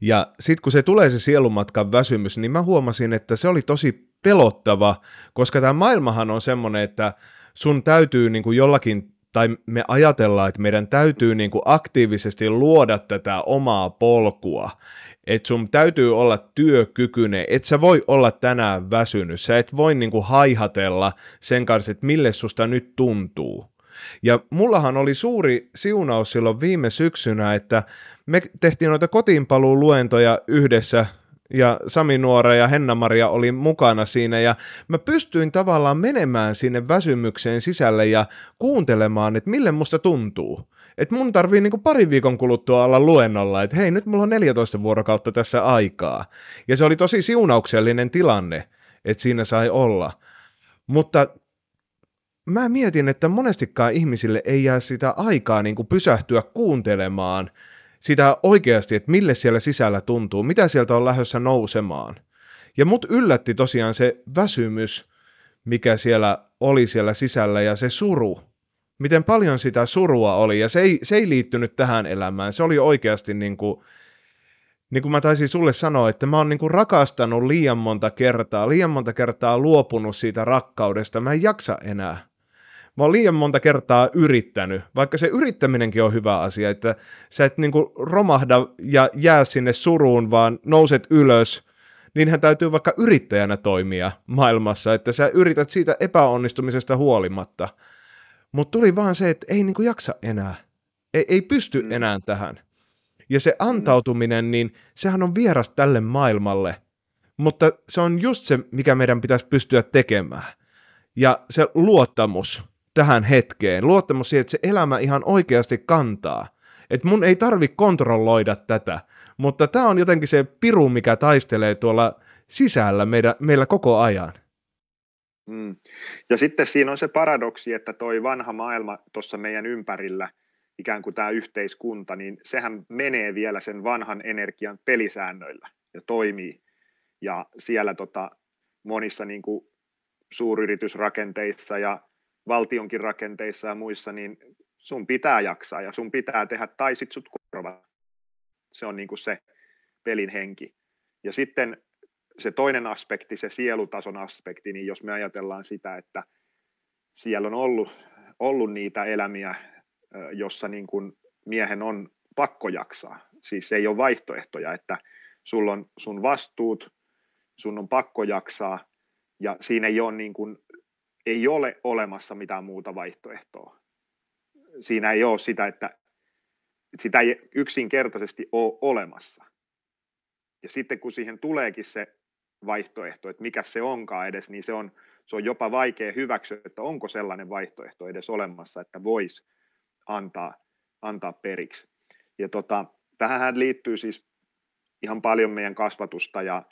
Ja sitten kun se tulee se sielumatkan väsymys, niin mä huomasin, että se oli tosi pelottava, koska tämä maailmahan on semmoinen, että sun täytyy niin kuin jollakin, tai me ajatellaan, että meidän täytyy niin kuin aktiivisesti luoda tätä omaa polkua. Että sun täytyy olla työkykyinen, et sä voi olla tänään väsynyt, sä et voi niinku haihatella sen kanssa, että mille susta nyt tuntuu. Ja mullahan oli suuri siunaus silloin viime syksynä, että me tehtiin noita kotiinpaluuluentoja yhdessä ja Sami Nuora ja Henna-Maria oli mukana siinä ja mä pystyin tavallaan menemään sinne väsymykseen sisälle ja kuuntelemaan, että mille musta tuntuu että mun tarvii niinku pari viikon kuluttua olla luennolla, että hei, nyt mulla on 14 vuorokautta tässä aikaa. Ja se oli tosi siunauksellinen tilanne, että siinä sai olla. Mutta mä mietin, että monestikaan ihmisille ei jää sitä aikaa niin kuin pysähtyä kuuntelemaan sitä oikeasti, että mille siellä sisällä tuntuu, mitä sieltä on lähdössä nousemaan. Ja mut yllätti tosiaan se väsymys, mikä siellä oli siellä sisällä ja se suru miten paljon sitä surua oli, ja se ei, se ei liittynyt tähän elämään, se oli oikeasti niin kuin, niin kuin mä taisin sulle sanoa, että mä oon niin kuin rakastanut liian monta kertaa, liian monta kertaa luopunut siitä rakkaudesta, mä en jaksa enää. Mä oon liian monta kertaa yrittänyt, vaikka se yrittäminenkin on hyvä asia, että sä et niin kuin romahda ja jää sinne suruun, vaan nouset ylös, niinhän täytyy vaikka yrittäjänä toimia maailmassa, että sä yrität siitä epäonnistumisesta huolimatta – mutta tuli vaan se, että ei niinku jaksa enää. Ei, ei pysty mm. enää tähän. Ja se mm. antautuminen, niin sehän on vieras tälle maailmalle. Mutta se on just se, mikä meidän pitäisi pystyä tekemään. Ja se luottamus tähän hetkeen, luottamus siihen, että se elämä ihan oikeasti kantaa. Että mun ei tarvi kontrolloida tätä, mutta tämä on jotenkin se piru, mikä taistelee tuolla sisällä meidän, meillä koko ajan. Mm. Ja sitten siinä on se paradoksi, että toi vanha maailma tuossa meidän ympärillä, ikään kuin tämä yhteiskunta, niin sehän menee vielä sen vanhan energian pelisäännöillä ja toimii. Ja siellä tota, monissa niin kuin suuryritysrakenteissa ja valtionkin rakenteissa ja muissa, niin sun pitää jaksaa ja sun pitää tehdä tai sit sut korva. Se on niin kuin se pelin henki. Ja sitten se toinen aspekti, se sielutason aspekti, niin jos me ajatellaan sitä, että siellä on ollut, ollut niitä elämiä, jossa niin kuin miehen on pakko jaksaa, siis ei ole vaihtoehtoja, että sulla on sun vastuut, sun on pakko jaksaa, ja siinä ei ole, niin kuin, ei ole olemassa mitään muuta vaihtoehtoa. Siinä ei ole sitä, että sitä ei yksinkertaisesti ole olemassa. Ja sitten kun siihen tuleekin se vaihtoehto, että mikä se onkaan edes, niin se on, se on jopa vaikea hyväksyä, että onko sellainen vaihtoehto edes olemassa, että voisi antaa, antaa periksi. Ja tota, tähän liittyy siis ihan paljon meidän kasvatusta ja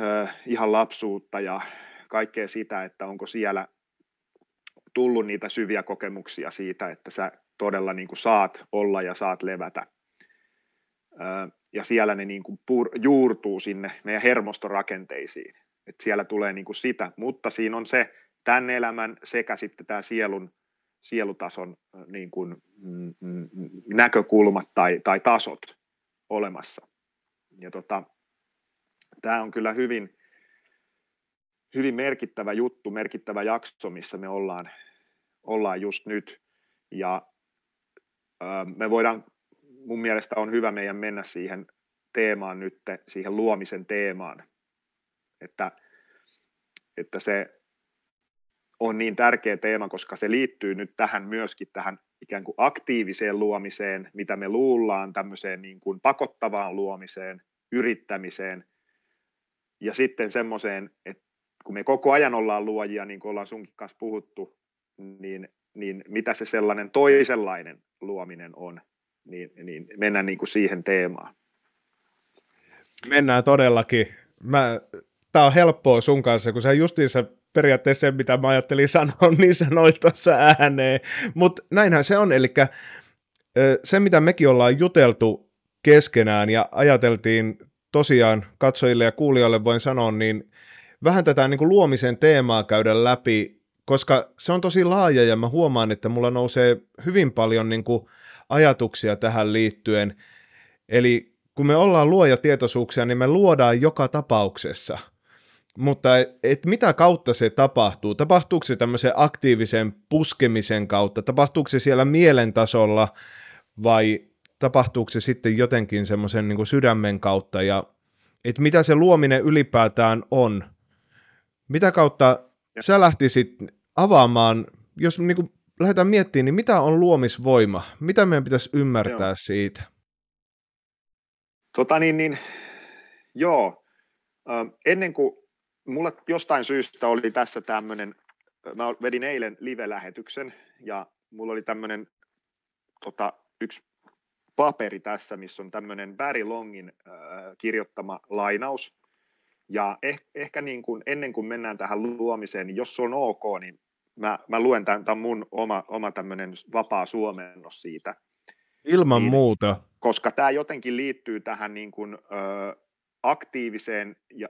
ö, ihan lapsuutta ja kaikkea sitä, että onko siellä tullut niitä syviä kokemuksia siitä, että sä todella niin kuin saat olla ja saat levätä. Ja siellä ne niin kuin pur, juurtuu sinne meidän hermostorakenteisiin. Et siellä tulee niin kuin sitä, mutta siinä on se tämän elämän sekä sitten tämä sielun, sielutason niin kuin, mm, mm, näkökulmat tai, tai tasot olemassa. Ja tota, tämä on kyllä hyvin, hyvin merkittävä juttu, merkittävä jakso, missä me ollaan, ollaan just nyt. Ja me voidaan mun mielestä on hyvä meidän mennä siihen teemaan nyt, siihen luomisen teemaan, että, että se on niin tärkeä teema, koska se liittyy nyt tähän myöskin tähän ikään kuin aktiiviseen luomiseen, mitä me luullaan tämmöiseen niin kuin pakottavaan luomiseen, yrittämiseen ja sitten semmoiseen, että kun me koko ajan ollaan luojia, niin kuin ollaan sunkin kanssa puhuttu, niin, niin mitä se sellainen toisenlainen luominen on niin, niin mennään niin kuin siihen teemaan. Mennään todellakin. Mä, tää on helppoa sun kanssa, kun sä justiinsa periaatteessa se, mitä mä ajattelin sanoa, niin sanoit tuossa ääneen. Mutta näinhän se on, eli se, mitä mekin ollaan juteltu keskenään ja ajateltiin tosiaan katsojille ja kuulijoille voin sanoa, niin vähän tätä niin kuin luomisen teemaa käydä läpi, koska se on tosi laaja ja mä huomaan, että mulla nousee hyvin paljon niin kuin ajatuksia tähän liittyen. Eli kun me ollaan luoja tietoisuuksia, niin me luodaan joka tapauksessa. Mutta et mitä kautta se tapahtuu? Tapahtuuko se tämmöisen aktiivisen puskemisen kautta? Tapahtuuko se siellä mielen tasolla vai tapahtuuko se sitten jotenkin semmoisen niin sydämen kautta? Ja et mitä se luominen ylipäätään on? Mitä kautta sä lähtisit avaamaan, jos niin kuin lähdetään miettimään, niin mitä on luomisvoima? Mitä meidän pitäisi ymmärtää Joo. siitä? Tota niin, niin joo. ennen kuin mulla jostain syystä oli tässä tämmöinen, mä vedin eilen live-lähetyksen ja mulla oli tämmöinen tota, yksi paperi tässä, missä on tämmöinen Barry Longin äh, kirjoittama lainaus. Ja eh, ehkä niin kuin, ennen kuin mennään tähän luomiseen, niin jos se on ok, niin mä, mä luen tämän, tämän mun oma, oma tämmöinen vapaa suomennos siitä. Ilman niin, muuta. Koska tämä jotenkin liittyy tähän niin kuin, ö, aktiiviseen ja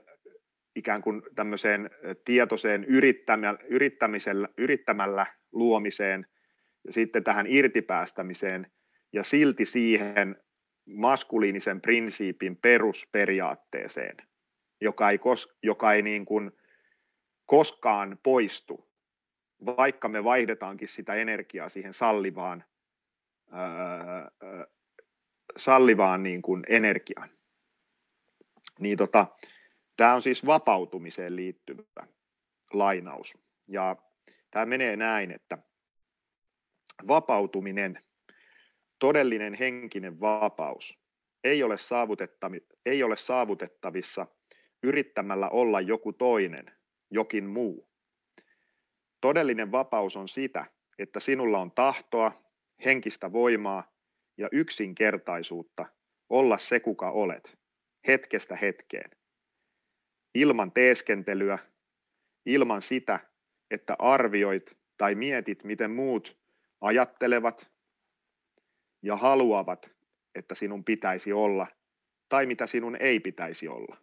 ikään kuin tämmöiseen tietoiseen yrittämisellä, yrittämällä luomiseen ja sitten tähän irtipäästämiseen ja silti siihen maskuliinisen prinsiipin perusperiaatteeseen, joka ei, kos, joka ei niin kuin koskaan poistu, vaikka me vaihdetaankin sitä energiaa siihen sallivaan, öö, sallivaan niin kuin energiaan. Niin tota, Tämä on siis vapautumiseen liittyvä lainaus. Ja tämä menee näin, että vapautuminen, todellinen henkinen vapaus, ei ole, ei ole saavutettavissa yrittämällä olla joku toinen, jokin muu. Todellinen vapaus on sitä, että sinulla on tahtoa, henkistä voimaa ja yksinkertaisuutta olla se, kuka olet, hetkestä hetkeen ilman teeskentelyä, ilman sitä, että arvioit tai mietit, miten muut ajattelevat ja haluavat, että sinun pitäisi olla tai mitä sinun ei pitäisi olla.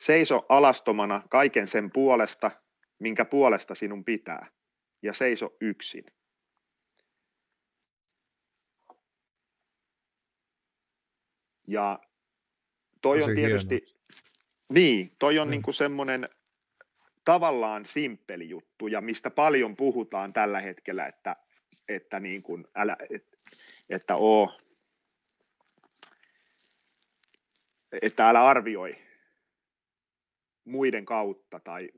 Seiso alastomana kaiken sen puolesta, minkä puolesta sinun pitää, ja seiso yksin. Ja toi Tosi on tietysti, hieno. niin, toi on mm. niin kuin semmoinen tavallaan simppeli juttu ja mistä paljon puhutaan tällä hetkellä, että, että, niin kuin, älä, et, että oo, että älä arvioi muiden kautta tai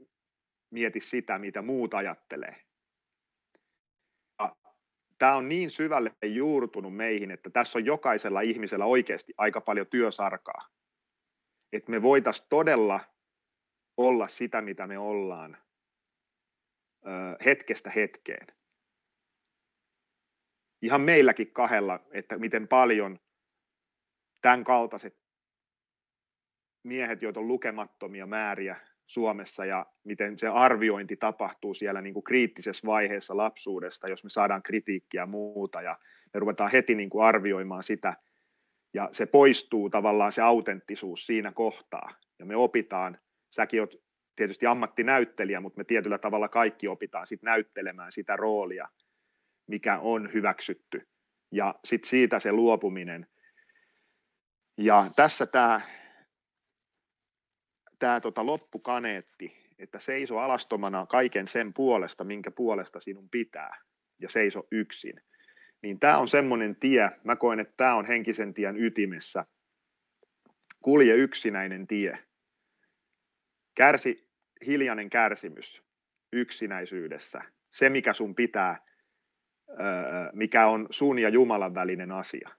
mieti sitä, mitä muut ajattelee. Tämä on niin syvälle juurtunut meihin, että tässä on jokaisella ihmisellä oikeasti aika paljon työsarkaa että me voitaisiin todella olla sitä, mitä me ollaan hetkestä hetkeen. Ihan meilläkin kahdella, että miten paljon tämän kaltaiset miehet, joita on lukemattomia määriä Suomessa ja miten se arviointi tapahtuu siellä niin kuin kriittisessä vaiheessa lapsuudesta, jos me saadaan kritiikkiä ja muuta ja me ruvetaan heti niin kuin arvioimaan sitä, ja se poistuu tavallaan se autenttisuus siinä kohtaa. Ja me opitaan, säkin oot tietysti ammattinäyttelijä, mutta me tietyllä tavalla kaikki opitaan sit näyttelemään sitä roolia, mikä on hyväksytty. Ja sitten siitä se luopuminen. Ja tässä tämä tää tota loppukaneetti, että seiso alastomana kaiken sen puolesta, minkä puolesta sinun pitää, ja seiso yksin – niin tämä on semmoinen tie, mä koen, että tämä on henkisen tien ytimessä. Kulje yksinäinen tie. Kärsi hiljainen kärsimys yksinäisyydessä. Se, mikä sun pitää, mikä on sun ja Jumalan välinen asia.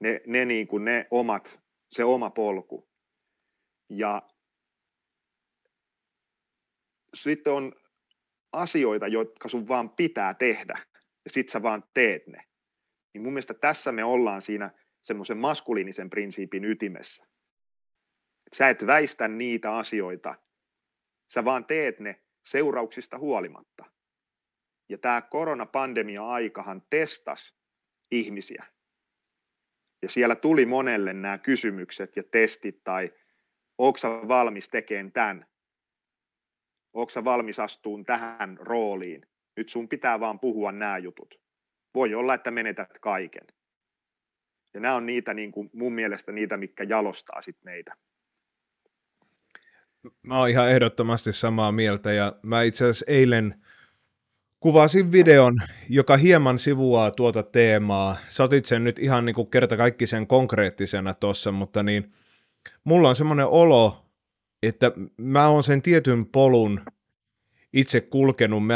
Ne, ne, niin kuin ne omat, se oma polku. Ja sitten on asioita, jotka sun vaan pitää tehdä ja sit sä vaan teet ne. Niin mun mielestä tässä me ollaan siinä semmoisen maskuliinisen prinsiipin ytimessä. Et sä et väistä niitä asioita, sä vaan teet ne seurauksista huolimatta. Ja tämä koronapandemia-aikahan testas ihmisiä. Ja siellä tuli monelle nämä kysymykset ja testit tai onko valmis tekemään tämän? Onko valmis astuun tähän rooliin? Nyt sun pitää vaan puhua nämä jutut. Voi olla, että menetät kaiken. Ja nämä on niitä niin kuin mun mielestä niitä, mikä jalostaa sit meitä. Mä oon ihan ehdottomasti samaa mieltä ja mä itse asiassa eilen kuvasin videon, joka hieman sivuaa tuota teemaa. Sä otit sen nyt ihan niin kuin kerta kaikki sen konkreettisena tossa, mutta niin mulla on semmoinen olo, että mä oon sen tietyn polun itse kulkenut. Me,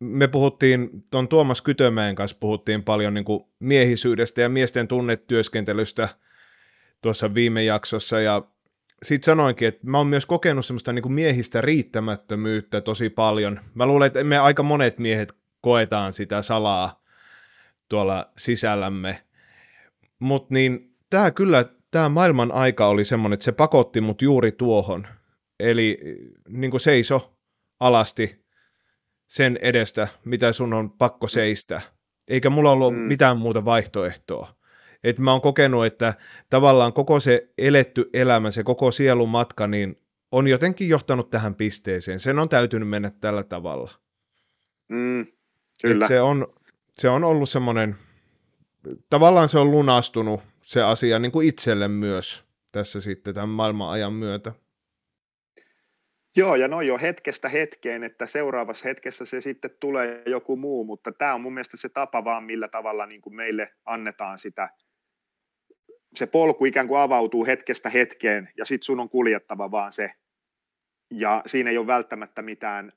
me puhuttiin, tuon Tuomas Kytömäen kanssa puhuttiin paljon niin kuin miehisyydestä ja miesten tunnetyöskentelystä tuossa viime jaksossa, ja sitten sanoinkin, että mä oon myös kokenut semmoista niin kuin miehistä riittämättömyyttä tosi paljon. Mä luulen, että me aika monet miehet koetaan sitä salaa tuolla sisällämme. Mutta niin, tämä kyllä, tämä maailman aika oli semmoinen, että se pakotti mut juuri tuohon. Eli niin kuin seiso alasti sen edestä, mitä sun on pakko seistä. Eikä mulla ollut mm. mitään muuta vaihtoehtoa. Et mä oon kokenut, että tavallaan koko se eletty elämä, se koko sielun matka, niin on jotenkin johtanut tähän pisteeseen. Sen on täytynyt mennä tällä tavalla. Mm, kyllä. Et se, on, se on ollut semmoinen, tavallaan se on lunastunut se asia niin kuin itselle myös tässä sitten tämän maailman ajan myötä. Joo, ja no jo hetkestä hetkeen, että seuraavassa hetkessä se sitten tulee joku muu, mutta tämä on mun mielestä se tapa vaan, millä tavalla niin kuin meille annetaan sitä, se polku ikään kuin avautuu hetkestä hetkeen, ja sitten sun on kuljettava vaan se, ja siinä ei ole välttämättä mitään,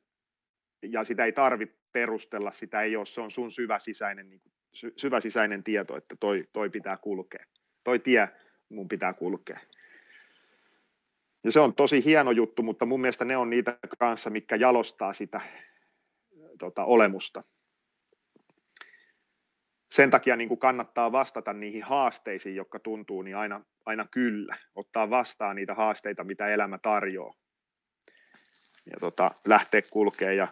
ja sitä ei tarvi perustella, sitä ei ole, se on sun syväsisäinen, niin kuin, sy- syväsisäinen tieto, että toi, toi pitää kulkea, toi tie mun pitää kulkea. Ja se on tosi hieno juttu, mutta mun mielestä ne on niitä kanssa, mikä jalostaa sitä tota, olemusta. Sen takia niin kuin kannattaa vastata niihin haasteisiin, jotka tuntuu, niin aina, aina kyllä. Ottaa vastaan niitä haasteita, mitä elämä tarjoaa. Ja tota, lähteä kulkee. Ja...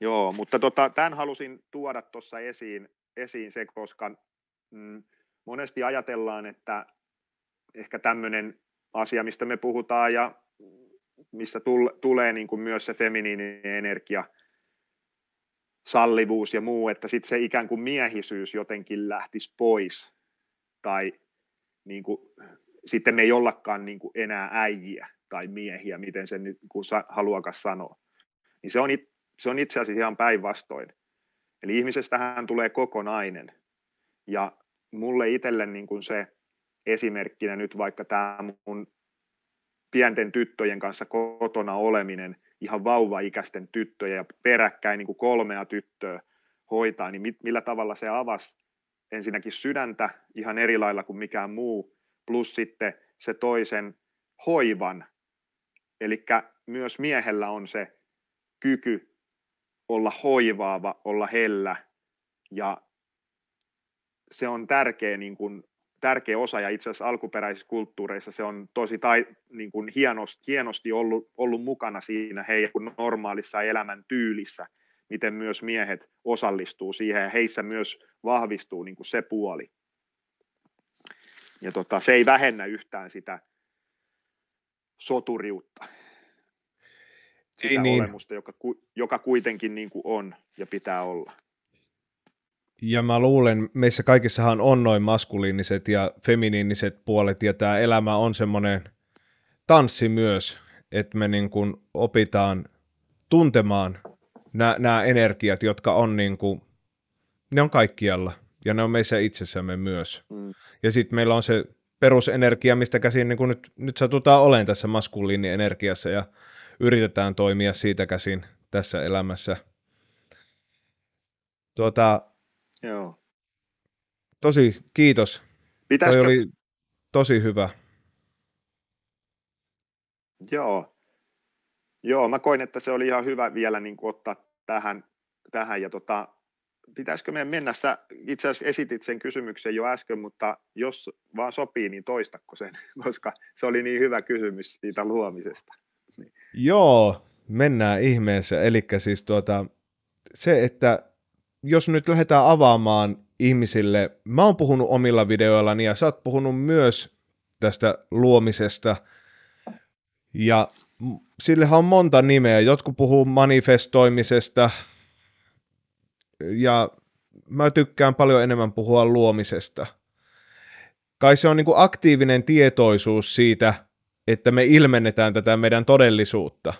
Joo, mutta tota, tämän halusin tuoda tuossa esiin, esiin se, koska mm, monesti ajatellaan, että ehkä tämmöinen asia, mistä me puhutaan ja mistä tulee niin kuin myös se feminiininen energia, sallivuus ja muu, että sitten se ikään kuin miehisyys jotenkin lähtisi pois tai niin kuin, sitten me ei ollakaan niin kuin enää äijiä tai miehiä, miten se nyt kun haluakas sanoa. Niin se on, it, se on itse asiassa ihan päinvastoin. Eli ihmisestähän tulee kokonainen. Ja mulle itselle niin kuin se esimerkkinä nyt vaikka tämä mun pienten tyttöjen kanssa kotona oleminen, ihan vauva-ikäisten tyttöjä ja peräkkäin niin kuin kolmea tyttöä hoitaa, niin millä tavalla se avasi ensinnäkin sydäntä ihan eri lailla kuin mikään muu, plus sitten se toisen hoivan. Eli myös miehellä on se kyky olla hoivaava, olla hellä ja se on tärkeä niin kuin tärkeä osa ja itse asiassa alkuperäisissä kulttuureissa se on tosi tai, niin kuin hienosti, hienosti ollut, ollut mukana siinä heidän normaalissa elämän tyylissä, miten myös miehet osallistuu siihen ja heissä myös vahvistuu niin kuin se puoli. Ja tota, se ei vähennä yhtään sitä soturiutta, sitä ei niin. olemusta, joka, joka kuitenkin niin kuin on ja pitää olla. Ja mä luulen, meissä kaikissahan on noin maskuliiniset ja feminiiniset puolet, ja tämä elämä on semmoinen tanssi myös, että me niin kuin opitaan tuntemaan nämä energiat, jotka on niin kuin, ne on kaikkialla, ja ne on meissä itsessämme myös. Mm. Ja sitten meillä on se perusenergia, mistä käsin niin kuin nyt, nyt satutaan olemaan tässä maskuliinienergiassa, ja yritetään toimia siitä käsin tässä elämässä. Tuota, Joo. Tosi kiitos. Pitäisikö... Toi oli tosi hyvä. Joo. Joo, mä koin, että se oli ihan hyvä vielä niin kuin ottaa tähän, tähän ja tota, pitäisikö meidän mennä, sä itse asiassa esitit sen kysymyksen jo äsken, mutta jos vaan sopii, niin toistako sen, koska se oli niin hyvä kysymys siitä luomisesta. Joo, mennään ihmeessä, eli siis tuota, se, että jos nyt lähdetään avaamaan ihmisille, mä oon puhunut omilla videoillani ja sä oot puhunut myös tästä luomisesta. Ja sillehän on monta nimeä. Jotkut puhuu manifestoimisesta, ja mä tykkään paljon enemmän puhua luomisesta. Kai se on niin aktiivinen tietoisuus siitä, että me ilmennetään tätä meidän todellisuutta.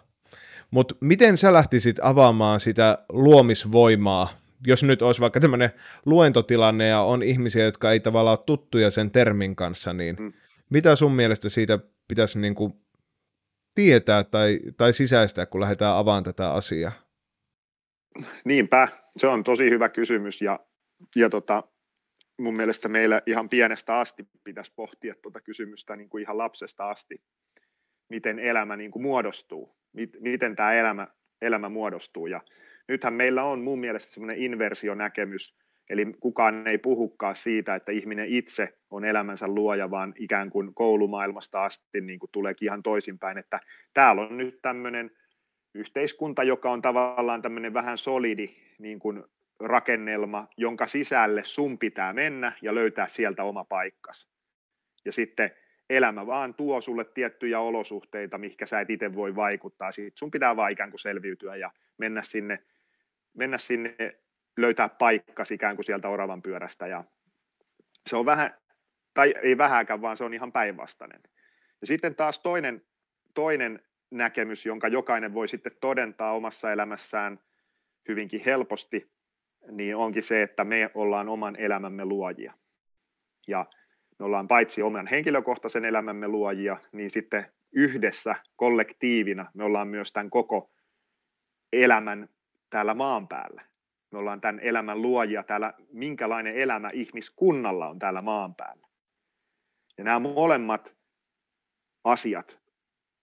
Mutta miten sä lähtisit avaamaan sitä luomisvoimaa, jos nyt olisi vaikka tämmöinen luentotilanne ja on ihmisiä, jotka ei tavallaan ole tuttuja sen termin kanssa, niin mm. mitä sun mielestä siitä pitäisi niin kuin tietää tai, tai sisäistää, kun lähdetään avaamaan tätä asiaa? Niinpä, se on tosi hyvä kysymys ja, ja tota, mun mielestä meillä ihan pienestä asti pitäisi pohtia tuota kysymystä niin kuin ihan lapsesta asti, miten elämä niin kuin muodostuu, miten tämä elämä, elämä muodostuu. Ja nythän meillä on mun mielestä semmoinen inversionäkemys, eli kukaan ei puhukaan siitä, että ihminen itse on elämänsä luoja, vaan ikään kuin koulumaailmasta asti niin kuin tuleekin ihan toisinpäin, että täällä on nyt tämmöinen yhteiskunta, joka on tavallaan tämmöinen vähän solidi niin kuin rakennelma, jonka sisälle sun pitää mennä ja löytää sieltä oma paikkas. Ja sitten elämä vaan tuo sulle tiettyjä olosuhteita, mihinkä sä et itse voi vaikuttaa. Sitten sun pitää vaan ikään kuin selviytyä ja mennä sinne, mennä sinne löytää paikkas ikään kuin sieltä oravan pyörästä. Ja se on vähän, tai ei vähäkään, vaan se on ihan päinvastainen. Ja sitten taas toinen, toinen näkemys, jonka jokainen voi sitten todentaa omassa elämässään hyvinkin helposti, niin onkin se, että me ollaan oman elämämme luojia. Ja me ollaan paitsi oman henkilökohtaisen elämämme luojia, niin sitten yhdessä kollektiivina me ollaan myös tämän koko elämän täällä maan päällä. Me ollaan tämän elämän luojia täällä, minkälainen elämä ihmiskunnalla on täällä maan päällä. Ja nämä molemmat asiat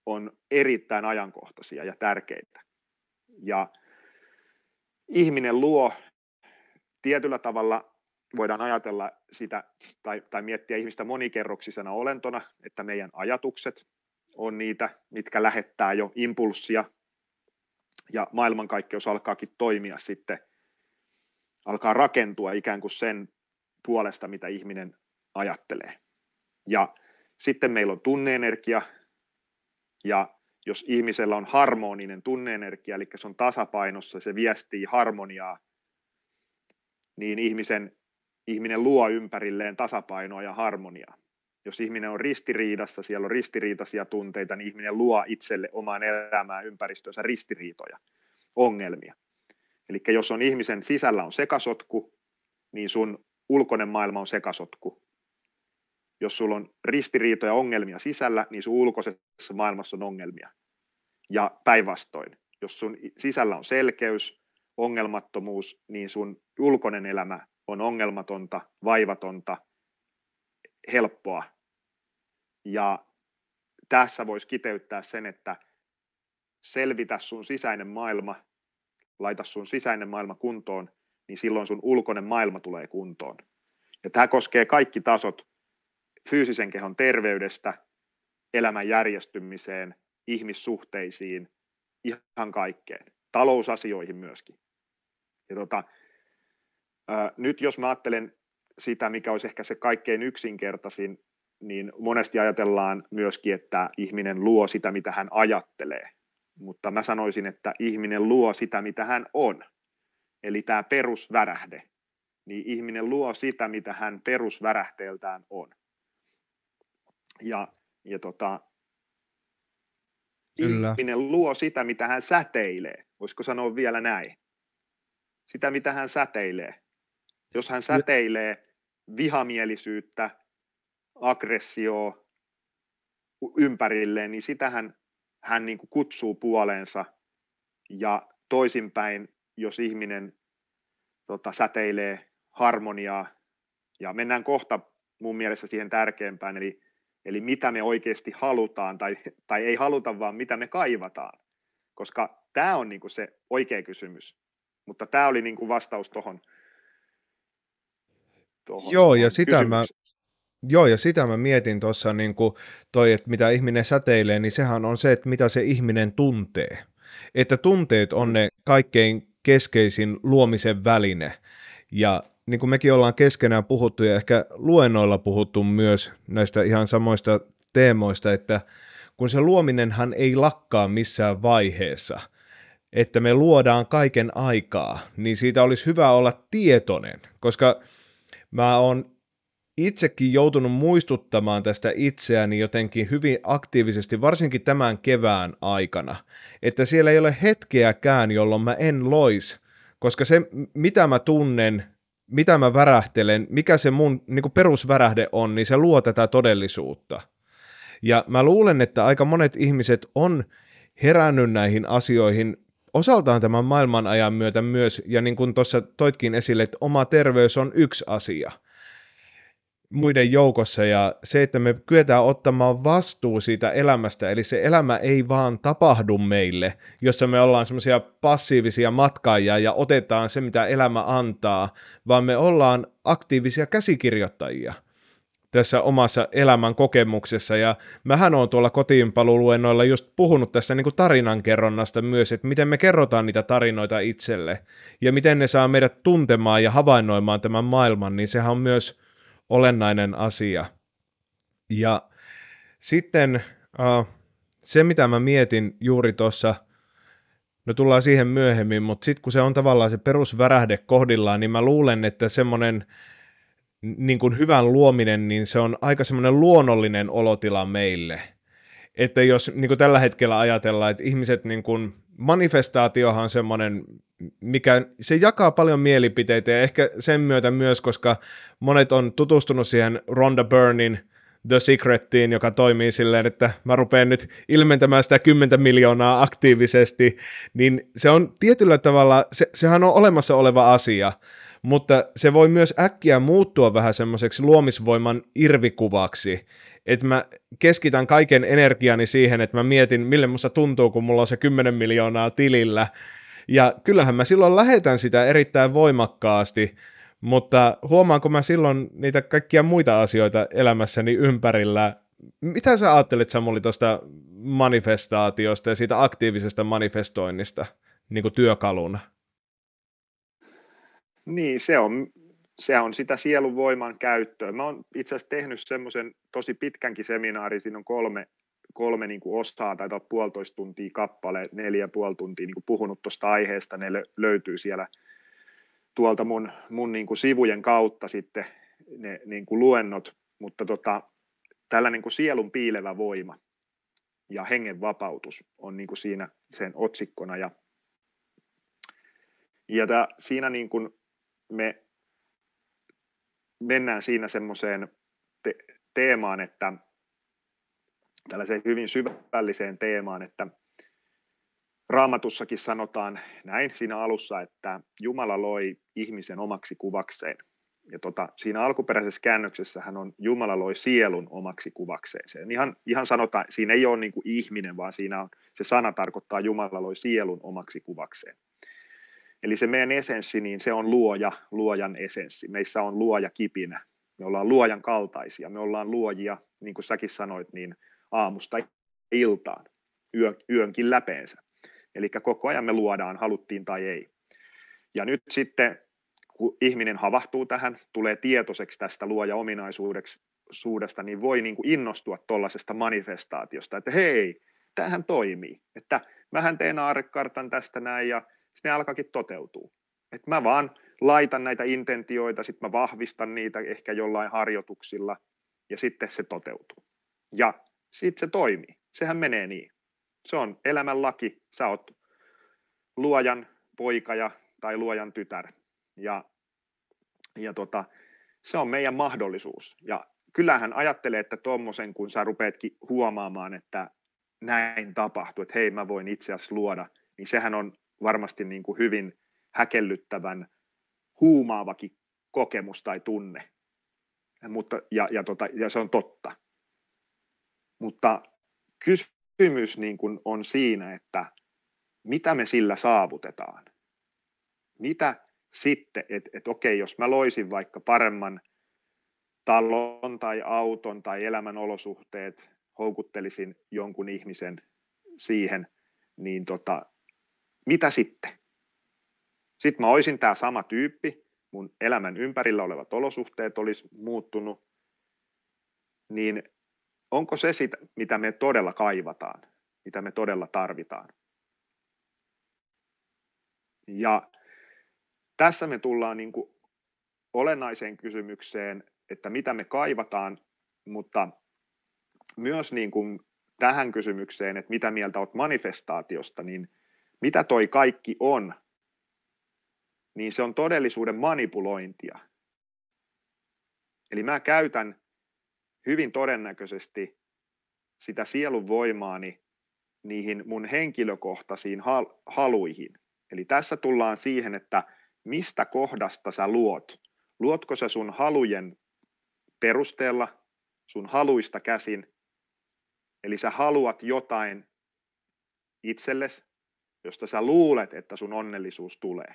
on erittäin ajankohtaisia ja tärkeitä. Ja ihminen luo tietyllä tavalla voidaan ajatella sitä tai, tai miettiä ihmistä monikerroksisena olentona, että meidän ajatukset on niitä, mitkä lähettää jo impulssia ja maailmankaikkeus alkaakin toimia sitten, alkaa rakentua ikään kuin sen puolesta, mitä ihminen ajattelee. Ja sitten meillä on tunneenergia, ja jos ihmisellä on harmoninen tunneenergia, eli se on tasapainossa, se viestii harmoniaa, niin ihmisen, ihminen luo ympärilleen tasapainoa ja harmoniaa. Jos ihminen on ristiriidassa, siellä on ristiriitaisia tunteita, niin ihminen luo itselle omaan elämään ympäristöönsä ristiriitoja, ongelmia. Eli jos on ihmisen sisällä on sekasotku, niin sun ulkoinen maailma on sekasotku. Jos sulla on ristiriitoja ongelmia sisällä, niin sun ulkoisessa maailmassa on ongelmia. Ja päinvastoin, jos sun sisällä on selkeys, ongelmattomuus, niin sun ulkoinen elämä on ongelmatonta, vaivatonta, helppoa. Ja tässä voisi kiteyttää sen, että selvitä sun sisäinen maailma, laita sun sisäinen maailma kuntoon, niin silloin sun ulkoinen maailma tulee kuntoon. Ja tämä koskee kaikki tasot fyysisen kehon terveydestä, elämän järjestymiseen, ihmissuhteisiin, ihan kaikkeen, talousasioihin myöskin. Ja tota, ää, nyt jos mä ajattelen sitä, mikä olisi ehkä se kaikkein yksinkertaisin, niin monesti ajatellaan myöskin, että ihminen luo sitä, mitä hän ajattelee. Mutta mä sanoisin, että ihminen luo sitä, mitä hän on. Eli tämä perusvärähde. Niin ihminen luo sitä, mitä hän perusvärähteeltään on. Ja, ja tota, Kyllä. ihminen luo sitä, mitä hän säteilee. Voisiko sanoa vielä näin? Sitä, mitä hän säteilee. Jos hän säteilee vihamielisyyttä, aggressioa ympärilleen, niin sitä hän, hän niin kuin kutsuu puoleensa. Ja toisinpäin, jos ihminen tota, säteilee harmoniaa, ja mennään kohta mun mielestä siihen tärkeimpään, eli, eli mitä me oikeasti halutaan, tai, tai ei haluta, vaan mitä me kaivataan. Koska tämä on niin kuin se oikea kysymys. Mutta tämä oli niin kuin vastaus tuohon. Joo, ja sitä mä, Joo, ja sitä mä mietin tuossa, niin toi, että mitä ihminen säteilee, niin sehän on se, että mitä se ihminen tuntee. Että tunteet on mm. ne kaikkein keskeisin luomisen väline. Ja niin kuin mekin ollaan keskenään puhuttu ja ehkä luennoilla puhuttu myös näistä ihan samoista teemoista, että kun se luominenhan ei lakkaa missään vaiheessa, että me luodaan kaiken aikaa, niin siitä olisi hyvä olla tietoinen, koska mä oon itsekin joutunut muistuttamaan tästä itseäni jotenkin hyvin aktiivisesti, varsinkin tämän kevään aikana, että siellä ei ole hetkeäkään, jolloin mä en lois, koska se, mitä mä tunnen, mitä mä värähtelen, mikä se mun niin perusvärähde on, niin se luo tätä todellisuutta. Ja mä luulen, että aika monet ihmiset on herännyt näihin asioihin osaltaan tämän maailman ajan myötä myös, ja niin kuin tuossa toitkin esille, että oma terveys on yksi asia – muiden joukossa ja se, että me kyetään ottamaan vastuu siitä elämästä, eli se elämä ei vaan tapahdu meille, jossa me ollaan semmoisia passiivisia matkaajia ja otetaan se, mitä elämä antaa, vaan me ollaan aktiivisia käsikirjoittajia tässä omassa elämän kokemuksessa, ja mähän on tuolla kotiinpaluuluennoilla just puhunut tästä niin kuin tarinankerronnasta myös, että miten me kerrotaan niitä tarinoita itselle, ja miten ne saa meidät tuntemaan ja havainnoimaan tämän maailman, niin sehän on myös olennainen asia. Ja sitten uh, se, mitä mä mietin juuri tuossa, no tullaan siihen myöhemmin, mutta sitten kun se on tavallaan se perusvärähde kohdillaan, niin mä luulen, että semmoinen niin kuin hyvän luominen, niin se on aika semmoinen luonnollinen olotila meille. Että jos niin kuin tällä hetkellä ajatellaan, että ihmiset, niin kuin, manifestaatiohan on semmoinen, mikä se jakaa paljon mielipiteitä ja ehkä sen myötä myös, koska monet on tutustunut siihen Rhonda Byrnin The Secretiin, joka toimii silleen, että mä rupean nyt ilmentämään sitä 10 miljoonaa aktiivisesti, niin se on tietyllä tavalla, se, sehän on olemassa oleva asia, mutta se voi myös äkkiä muuttua vähän semmoiseksi luomisvoiman irvikuvaksi, että mä keskitän kaiken energiani siihen, että mä mietin, mille musta tuntuu, kun mulla on se 10 miljoonaa tilillä, ja kyllähän mä silloin lähetän sitä erittäin voimakkaasti, mutta huomaanko mä silloin niitä kaikkia muita asioita elämässäni ympärillä? Mitä sä ajattelet Samuli tuosta manifestaatiosta ja siitä aktiivisesta manifestoinnista niin kuin työkaluna? Niin, se on, se on sitä sielun voiman käyttöä. Mä oon itse asiassa tehnyt semmoisen tosi pitkänkin seminaari, siinä on kolme, kolme niin kuin osaa, tai puolitoista tuntia kappale, neljä ja puoli tuntia niin kuin puhunut tuosta aiheesta, ne löytyy siellä tuolta mun, mun niin kuin sivujen kautta sitten ne niin kuin luennot, mutta tota, tällä niin kuin sielun piilevä voima ja hengen vapautus on niin kuin siinä sen otsikkona. Ja, ja tää, siinä niin kuin me mennään siinä semmoiseen te- teemaan, että tällaiseen hyvin syvälliseen teemaan, että Raamatussakin sanotaan näin siinä alussa, että Jumala loi ihmisen omaksi kuvakseen. Ja tota, siinä alkuperäisessä käännöksessä hän on Jumala loi sielun omaksi kuvakseen. Se ihan, ihan sanotaan, siinä ei ole niin ihminen, vaan siinä on, se sana tarkoittaa Jumala loi sielun omaksi kuvakseen. Eli se meidän esenssi, niin se on luoja, luojan esenssi. Meissä on luoja kipinä. Me ollaan luojan kaltaisia. Me ollaan luojia, niin kuin säkin sanoit, niin aamusta iltaan, yö, yönkin läpeensä. Eli koko ajan me luodaan, haluttiin tai ei. Ja nyt sitten, kun ihminen havahtuu tähän, tulee tietoiseksi tästä luoja ominaisuudesta, niin voi niin kuin innostua tuollaisesta manifestaatiosta, että hei, tähän toimii. Että mähän teen aarekartan tästä näin ja sitten ne alkakin toteutuu. Että mä vaan laitan näitä intentioita, sitten mä vahvistan niitä ehkä jollain harjoituksilla ja sitten se toteutuu. Ja sitten se toimii. Sehän menee niin. Se on elämän laki. Sä oot luojan poika ja, tai luojan tytär. Ja, ja tota, se on meidän mahdollisuus. Ja kyllähän ajattelee, että tuommoisen, kun sä rupeatkin huomaamaan, että näin tapahtuu, että hei, mä voin itse asiassa luoda, niin sehän on varmasti niin kuin hyvin häkellyttävän huumaavakin kokemus tai tunne. Mutta, ja, ja, tota, ja se on totta. Mutta kysymys niin kuin on siinä, että mitä me sillä saavutetaan. Mitä sitten, että et okei, jos mä loisin vaikka paremman talon tai auton tai elämän olosuhteet, houkuttelisin jonkun ihmisen siihen, niin tota, mitä sitten? Sitten mä olisin tämä sama tyyppi, mun elämän ympärillä olevat olosuhteet olisi muuttunut, niin onko se sitä, mitä me todella kaivataan, mitä me todella tarvitaan? Ja tässä me tullaan niin kuin olennaiseen kysymykseen, että mitä me kaivataan, mutta myös niin kuin tähän kysymykseen, että mitä mieltä olet manifestaatiosta, niin mitä toi kaikki on, niin se on todellisuuden manipulointia. Eli mä käytän hyvin todennäköisesti sitä sielun voimaani niihin mun henkilökohtaisiin haluihin. Eli tässä tullaan siihen, että mistä kohdasta sä luot. Luotko sä sun halujen perusteella, sun haluista käsin, eli sä haluat jotain itsellesi, josta sä luulet, että sun onnellisuus tulee.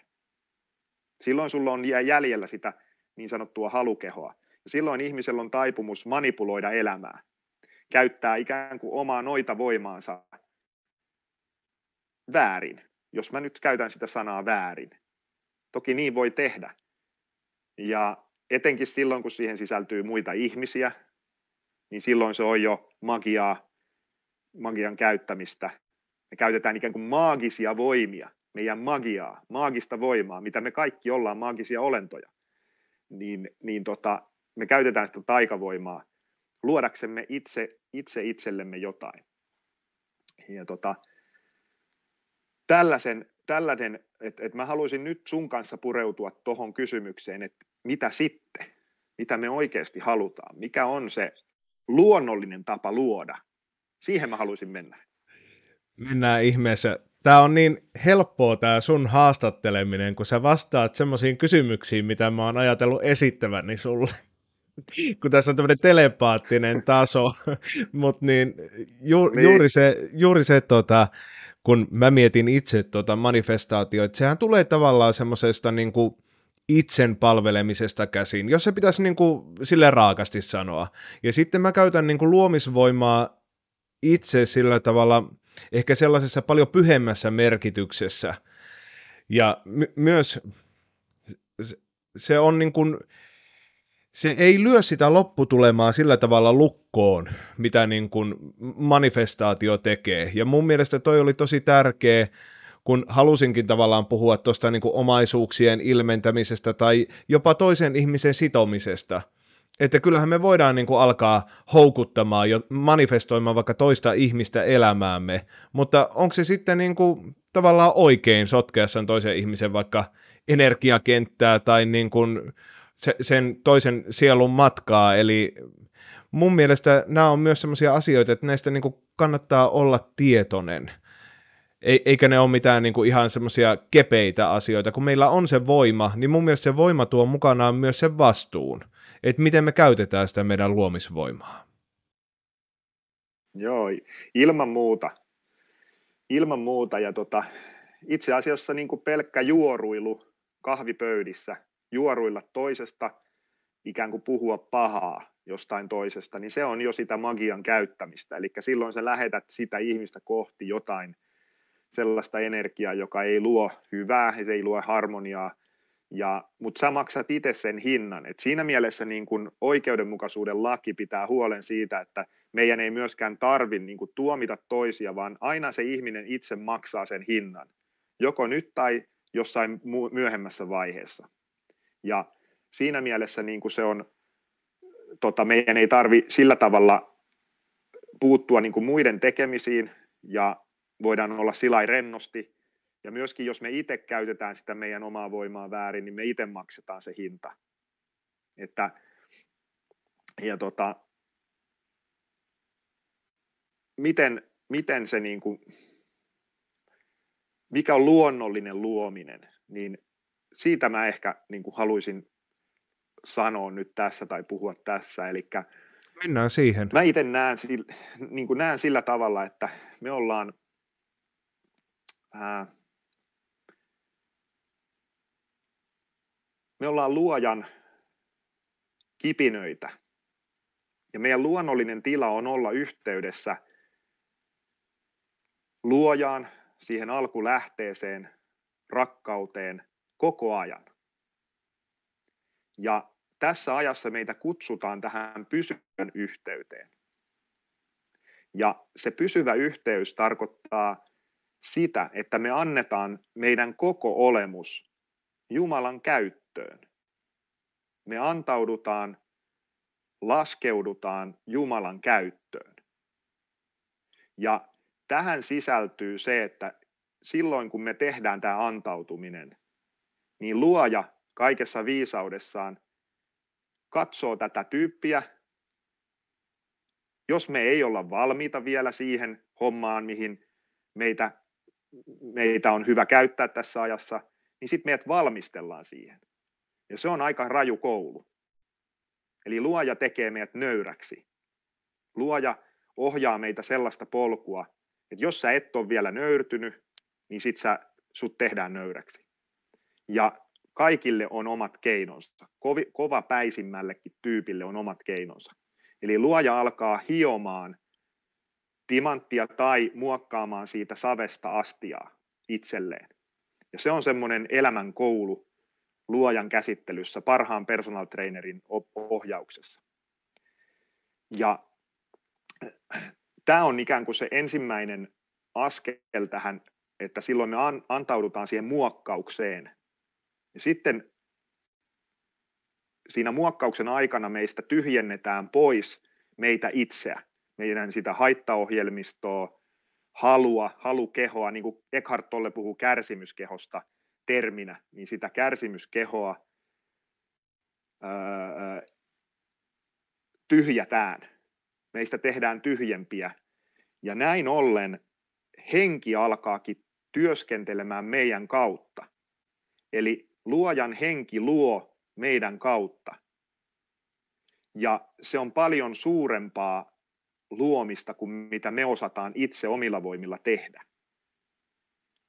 Silloin sulla on jäljellä sitä niin sanottua halukehoa. Ja silloin ihmisellä on taipumus manipuloida elämää, käyttää ikään kuin omaa noita voimaansa väärin, jos mä nyt käytän sitä sanaa väärin. Toki niin voi tehdä. Ja etenkin silloin, kun siihen sisältyy muita ihmisiä, niin silloin se on jo magiaa, magian käyttämistä. Me käytetään ikään kuin maagisia voimia, meidän magiaa, maagista voimaa, mitä me kaikki ollaan, maagisia olentoja. Niin, niin tota, me käytetään sitä taikavoimaa luodaksemme itse, itse itsellemme jotain. Ja tota, tällaisen, tällainen, että et mä haluaisin nyt sun kanssa pureutua tuohon kysymykseen, että mitä sitten, mitä me oikeasti halutaan, mikä on se luonnollinen tapa luoda. Siihen mä haluaisin mennä. Mennään ihmeessä. Tämä on niin helppoa tämä sun haastatteleminen, kun sä vastaat semmoisiin kysymyksiin, mitä mä oon ajatellut esittäväni sulle. kun tässä on tämmöinen telepaattinen taso, mutta niin, ju, niin. juuri se, juuri se tota, kun mä mietin itse tuota manifestaatioita, sehän tulee tavallaan semmoisesta niin kuin itsen palvelemisesta käsin, jos se pitäisi niin kuin sille raakasti sanoa. Ja sitten mä käytän niin kuin luomisvoimaa itse sillä tavalla ehkä sellaisessa paljon pyhemmässä merkityksessä. Ja my- myös se on niin kuin, se ei lyö sitä lopputulemaa sillä tavalla lukkoon, mitä niin kuin manifestaatio tekee. Ja mun mielestä toi oli tosi tärkeä, kun halusinkin tavallaan puhua tuosta niin omaisuuksien ilmentämisestä tai jopa toisen ihmisen sitomisesta. Että kyllähän me voidaan niin kuin alkaa houkuttamaan ja manifestoimaan vaikka toista ihmistä elämäämme, mutta onko se sitten niin kuin tavallaan oikein sotkea sen toisen ihmisen vaikka energiakenttää tai niin kuin se, sen toisen sielun matkaa, eli mun mielestä nämä on myös sellaisia asioita, että näistä niin kuin kannattaa olla tietoinen. Eikä ne ole mitään niin kuin ihan semmoisia kepeitä asioita. Kun meillä on se voima, niin mun mielestä se voima tuo mukanaan myös sen vastuun. Että miten me käytetään sitä meidän luomisvoimaa. Joo, ilman muuta. Ilman muuta. Ja tota, itse asiassa niin kuin pelkkä juoruilu kahvipöydissä juoruilla toisesta, ikään kuin puhua pahaa jostain toisesta, niin se on jo sitä magian käyttämistä. Eli silloin sä lähetät sitä ihmistä kohti jotain sellaista energiaa, joka ei luo hyvää, se ei luo harmoniaa, ja, mutta sä maksat itse sen hinnan. Et siinä mielessä niin kun oikeudenmukaisuuden laki pitää huolen siitä, että meidän ei myöskään tarvi niin kun tuomita toisia, vaan aina se ihminen itse maksaa sen hinnan. Joko nyt tai jossain myöhemmässä vaiheessa. Ja siinä mielessä niin kuin se on, tota, meidän ei tarvi sillä tavalla puuttua niin kuin muiden tekemisiin ja voidaan olla sillä rennosti. Ja myöskin jos me itse käytetään sitä meidän omaa voimaa väärin, niin me itse maksetaan se hinta. Että, ja tota, miten, miten se niin kuin, mikä on luonnollinen luominen, niin siitä mä ehkä niin kuin haluaisin sanoa nyt tässä tai puhua tässä. Eli Mennään siihen. Mä itse näen, niin näen sillä tavalla, että me ollaan ää, me ollaan luojan kipinöitä. Ja meidän luonnollinen tila on olla yhteydessä luojaan, siihen alkulähteeseen, rakkauteen, koko ajan. Ja tässä ajassa meitä kutsutaan tähän pysyvän yhteyteen. Ja se pysyvä yhteys tarkoittaa sitä, että me annetaan meidän koko olemus Jumalan käyttöön. Me antaudutaan, laskeudutaan Jumalan käyttöön. Ja tähän sisältyy se, että silloin kun me tehdään tämä antautuminen, niin luoja kaikessa viisaudessaan katsoo tätä tyyppiä. Jos me ei olla valmiita vielä siihen hommaan, mihin meitä, meitä on hyvä käyttää tässä ajassa, niin sitten meidät valmistellaan siihen. Ja se on aika raju koulu. Eli luoja tekee meidät nöyräksi. Luoja ohjaa meitä sellaista polkua, että jos sä et ole vielä nöyrtynyt, niin sit sä, sut tehdään nöyräksi. Ja kaikille on omat keinonsa. Kovi, kova päisimmällekin tyypille on omat keinonsa. Eli luoja alkaa hiomaan timanttia tai muokkaamaan siitä savesta astiaa itselleen. Ja se on semmoinen elämän koulu luojan käsittelyssä, parhaan personal trainerin ohjauksessa. Ja tämä on ikään kuin se ensimmäinen askel tähän, että silloin me antaudutaan siihen muokkaukseen. Ja sitten siinä muokkauksen aikana meistä tyhjennetään pois meitä itseä, meidän sitä haittaohjelmistoa, halua, halukehoa, niin kuin Eckhart Tolle puhuu kärsimyskehosta terminä, niin sitä kärsimyskehoa öö, tyhjätään. Meistä tehdään tyhjempiä. Ja näin ollen henki alkaakin työskentelemään meidän kautta. Eli luojan henki luo meidän kautta. Ja se on paljon suurempaa luomista kuin mitä me osataan itse omilla voimilla tehdä.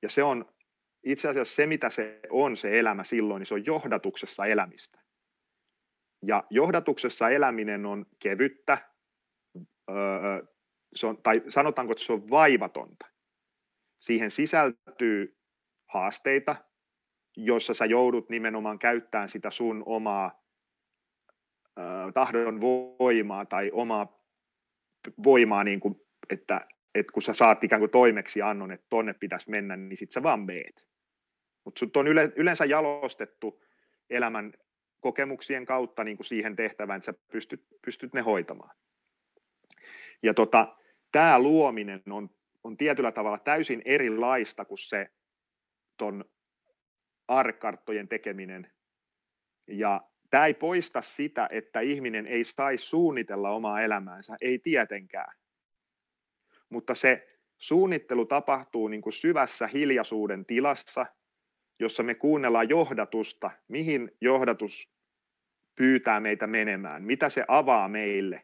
Ja se on itse asiassa se, mitä se on se elämä silloin, niin se on johdatuksessa elämistä. Ja johdatuksessa eläminen on kevyttä, se on, tai sanotaanko, että se on vaivatonta. Siihen sisältyy haasteita, joissa sä joudut nimenomaan käyttämään sitä sun omaa tahdon voimaa tai omaa voimaa, niin kuin, että, että kun sä saat ikään kuin toimeksi annon, että tonne pitäisi mennä, niin sit sä vaan meet. Mutta sut on yle, yleensä jalostettu elämän kokemuksien kautta niin kuin siihen tehtävään, että sä pystyt, pystyt ne hoitamaan. Ja tota, tämä luominen on, on tietyllä tavalla täysin erilaista kuin se ton arkarttojen tekeminen. Ja tämä ei poista sitä, että ihminen ei saisi suunnitella omaa elämäänsä, ei tietenkään. Mutta se suunnittelu tapahtuu niin kuin syvässä hiljaisuuden tilassa, jossa me kuunnellaan johdatusta, mihin johdatus pyytää meitä menemään, mitä se avaa meille.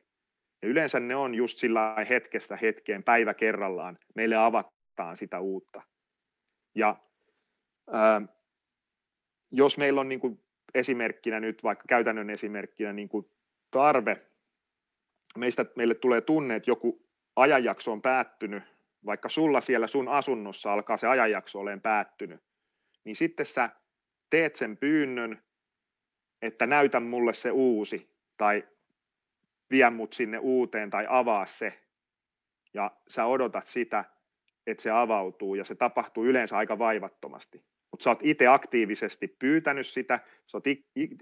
Ja yleensä ne on just sillä hetkestä hetkeen, päivä kerrallaan, meille avataan sitä uutta. Ja ää, jos meillä on niin kuin esimerkkinä nyt, vaikka käytännön esimerkkinä niin kuin tarve, meistä, meille tulee tunne, että joku ajanjakso on päättynyt, vaikka sulla siellä sun asunnossa alkaa se ajanjakso olemaan päättynyt, niin sitten sä teet sen pyynnön, että näytä mulle se uusi, tai vie mut sinne uuteen, tai avaa se, ja sä odotat sitä, että se avautuu, ja se tapahtuu yleensä aika vaivattomasti. Mutta sä oot itse aktiivisesti pyytänyt sitä, sä oot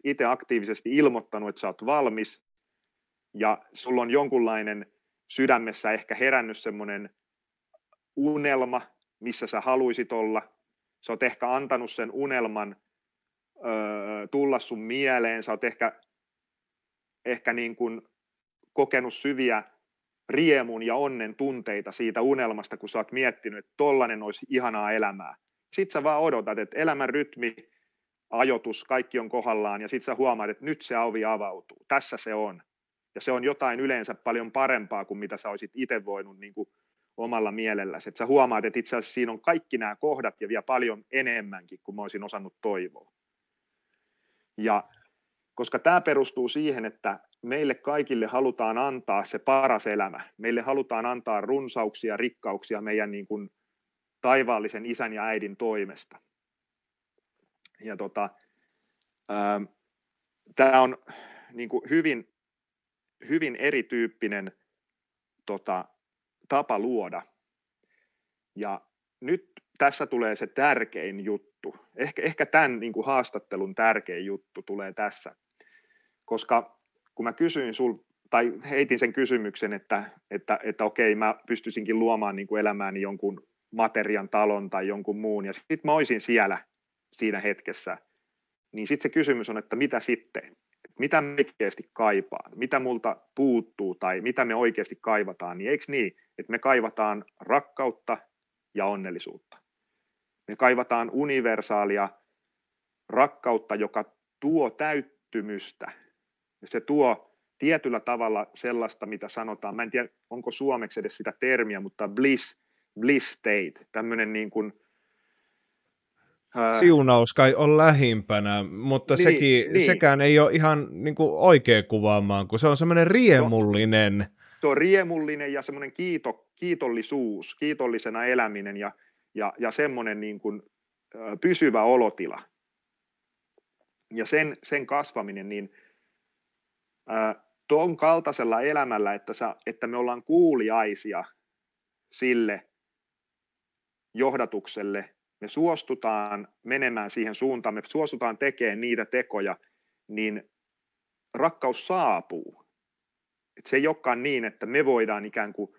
itse aktiivisesti ilmoittanut, että sä oot valmis, ja sulla on jonkunlainen sydämessä ehkä herännyt semmoinen unelma, missä sä haluisit olla. Sä oot ehkä antanut sen unelman öö, tulla sun mieleen, sä oot ehkä, ehkä niin kuin kokenut syviä riemun ja onnen tunteita siitä unelmasta, kun sä oot miettinyt, että tollanen olisi ihanaa elämää. Sitten sä vaan odotat, että elämän rytmi, ajoitus, kaikki on kohdallaan ja sitten sä huomaat, että nyt se ovi avautuu. Tässä se on. Ja se on jotain yleensä paljon parempaa kuin mitä sä olisit itse voinut niin kuin omalla mielelläsi. Että sä huomaat, että itse asiassa siinä on kaikki nämä kohdat ja vielä paljon enemmänkin kuin mä olisin osannut toivoa. Ja koska tämä perustuu siihen, että meille kaikille halutaan antaa se paras elämä. Meille halutaan antaa runsauksia, rikkauksia meidän niin kuin taivaallisen isän ja äidin toimesta. Ja tota, tämä on niin kuin hyvin, hyvin erityyppinen tota, tapa luoda. Ja nyt tässä tulee se tärkein juttu. Ehkä, ehkä tämän niin kuin haastattelun tärkein juttu tulee tässä. Koska kun mä kysyin sul, tai heitin sen kysymyksen, että, että, että okei, mä pystyisinkin luomaan niin kuin elämääni jonkun materian talon tai jonkun muun, ja sitten mä olisin siellä siinä hetkessä, niin sitten se kysymys on, että mitä sitten? Mitä me oikeasti kaipaan? Mitä multa puuttuu tai mitä me oikeasti kaivataan? Niin eikö niin, että me kaivataan rakkautta ja onnellisuutta? Me kaivataan universaalia rakkautta, joka tuo täyttymystä. Ja se tuo tietyllä tavalla sellaista, mitä sanotaan, mä en tiedä, onko suomeksi edes sitä termiä, mutta bliss, bliss state, tämmöinen niin kuin, Siunaus kai on lähimpänä, mutta niin, sekin, niin. sekään ei ole ihan niin kuin oikea kuvaamaan, kun se on semmoinen riemullinen. Se on riemullinen ja semmoinen kiito, kiitollisuus, kiitollisena eläminen ja, ja, ja semmoinen niin kuin, pysyvä olotila. Ja sen, sen kasvaminen, niin tuon kaltaisella elämällä, että, sä, että me ollaan kuuliaisia sille johdatukselle, me suostutaan menemään siihen suuntaan, me suostutaan tekemään niitä tekoja, niin rakkaus saapuu. Et se ei olekaan niin, että me voidaan ikään kuin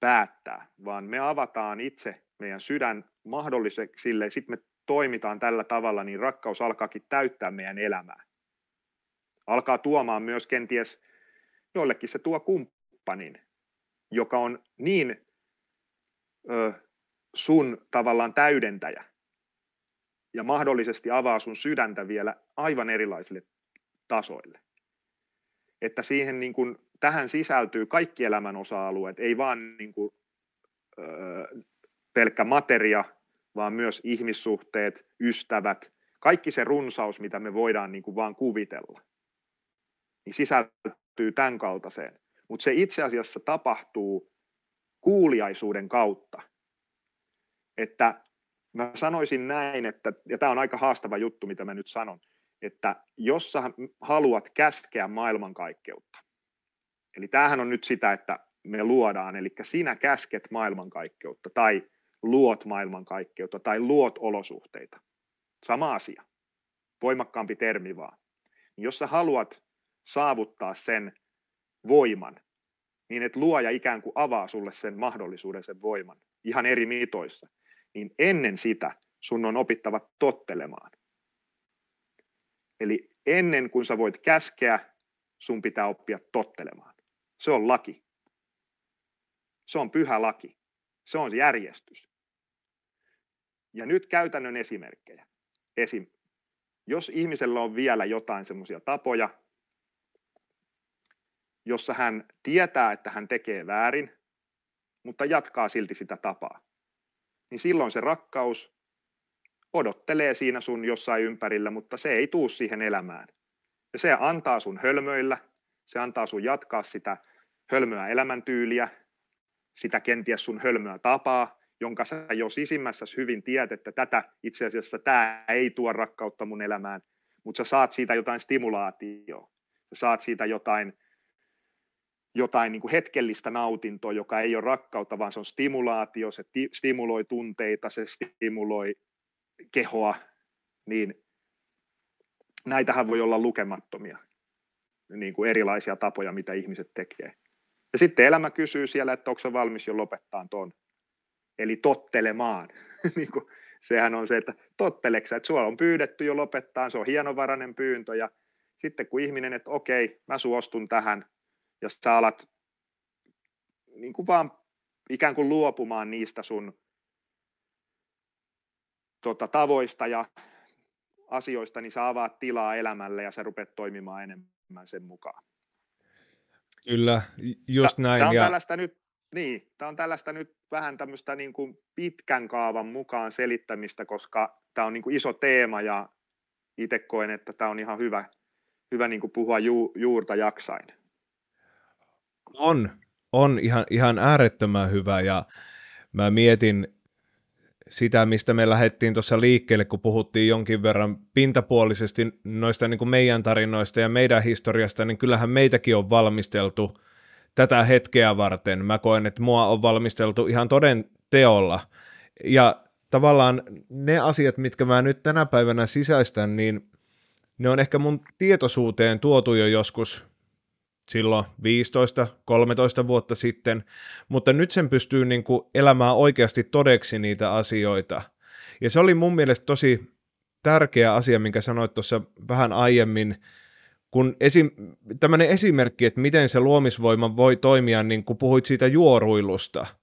päättää, vaan me avataan itse meidän sydän mahdolliseksi sille, sitten me toimitaan tällä tavalla, niin rakkaus alkaakin täyttää meidän elämää. Alkaa tuomaan myös kenties, joillekin se tuo kumppanin, joka on niin ö, sun tavallaan täydentäjä ja mahdollisesti avaa sun sydäntä vielä aivan erilaisille tasoille. Että siihen niin kuin, tähän sisältyy kaikki elämän osa-alueet, ei vaan niin kuin, öö, pelkkä materia, vaan myös ihmissuhteet, ystävät, kaikki se runsaus, mitä me voidaan niin kuin vaan kuvitella, niin sisältyy tämän kaltaiseen. Mutta se itse asiassa tapahtuu kuuliaisuuden kautta – että mä sanoisin näin, että, ja tämä on aika haastava juttu, mitä mä nyt sanon, että jos sä haluat käskeä maailmankaikkeutta, eli tämähän on nyt sitä, että me luodaan, eli sinä käsket maailmankaikkeutta tai luot maailmankaikkeutta tai luot olosuhteita. Sama asia. Voimakkaampi termi vaan. Jos sä haluat saavuttaa sen voiman, niin että luoja ikään kuin avaa sulle sen mahdollisuuden, sen voiman, ihan eri mitoissa, niin ennen sitä sun on opittava tottelemaan. Eli ennen kuin sä voit käskeä, sun pitää oppia tottelemaan. Se on laki. Se on pyhä laki. Se on järjestys. Ja nyt käytännön esimerkkejä. Esim. Jos ihmisellä on vielä jotain semmoisia tapoja, jossa hän tietää, että hän tekee väärin, mutta jatkaa silti sitä tapaa niin silloin se rakkaus odottelee siinä sun jossain ympärillä, mutta se ei tuu siihen elämään. Ja se antaa sun hölmöillä, se antaa sun jatkaa sitä hölmöä elämäntyyliä, sitä kenties sun hölmöä tapaa, jonka sä jo sisimmässä hyvin tiedät, että tätä itse asiassa tämä ei tuo rakkautta mun elämään, mutta sä saat siitä jotain stimulaatioa, sä saat siitä jotain jotain niin kuin hetkellistä nautintoa, joka ei ole rakkautta, vaan se on stimulaatio, se ti- stimuloi tunteita, se stimuloi kehoa, niin näitähän voi olla lukemattomia niin kuin erilaisia tapoja, mitä ihmiset tekee. Ja sitten elämä kysyy siellä, että onko se valmis jo lopettaa tuon, eli tottelemaan. niin kuin, sehän on se, että totteleksä, että sulla on pyydetty jo lopettaa, se on hienovarainen pyyntö, ja sitten kun ihminen, että okei, mä suostun tähän, ja sä alat niin kuin vaan ikään kuin luopumaan niistä sun tota, tavoista ja asioista, niin sä avaat tilaa elämälle ja sä rupeat toimimaan enemmän sen mukaan. Kyllä, just näin. Tämä on, ja... tällaista nyt, niin, tämä on tällaista nyt vähän tämmöistä niin kuin pitkän kaavan mukaan selittämistä, koska tämä on niin kuin iso teema ja itse koen, että tämä on ihan hyvä, hyvä niin kuin puhua ju, juurta jaksain. On, on ihan, ihan äärettömän hyvä ja mä mietin sitä, mistä me lähdettiin tuossa liikkeelle, kun puhuttiin jonkin verran pintapuolisesti noista niin kuin meidän tarinoista ja meidän historiasta, niin kyllähän meitäkin on valmisteltu tätä hetkeä varten. Mä koen, että mua on valmisteltu ihan toden teolla. Ja tavallaan ne asiat, mitkä mä nyt tänä päivänä sisäistän, niin ne on ehkä mun tietoisuuteen tuotu jo joskus silloin 15-13 vuotta sitten, mutta nyt sen pystyy niin kuin elämään oikeasti todeksi niitä asioita. Ja se oli mun mielestä tosi tärkeä asia, minkä sanoit tuossa vähän aiemmin, kun esim, tämmöinen esimerkki, että miten se luomisvoima voi toimia, niin kun puhuit siitä juoruilusta –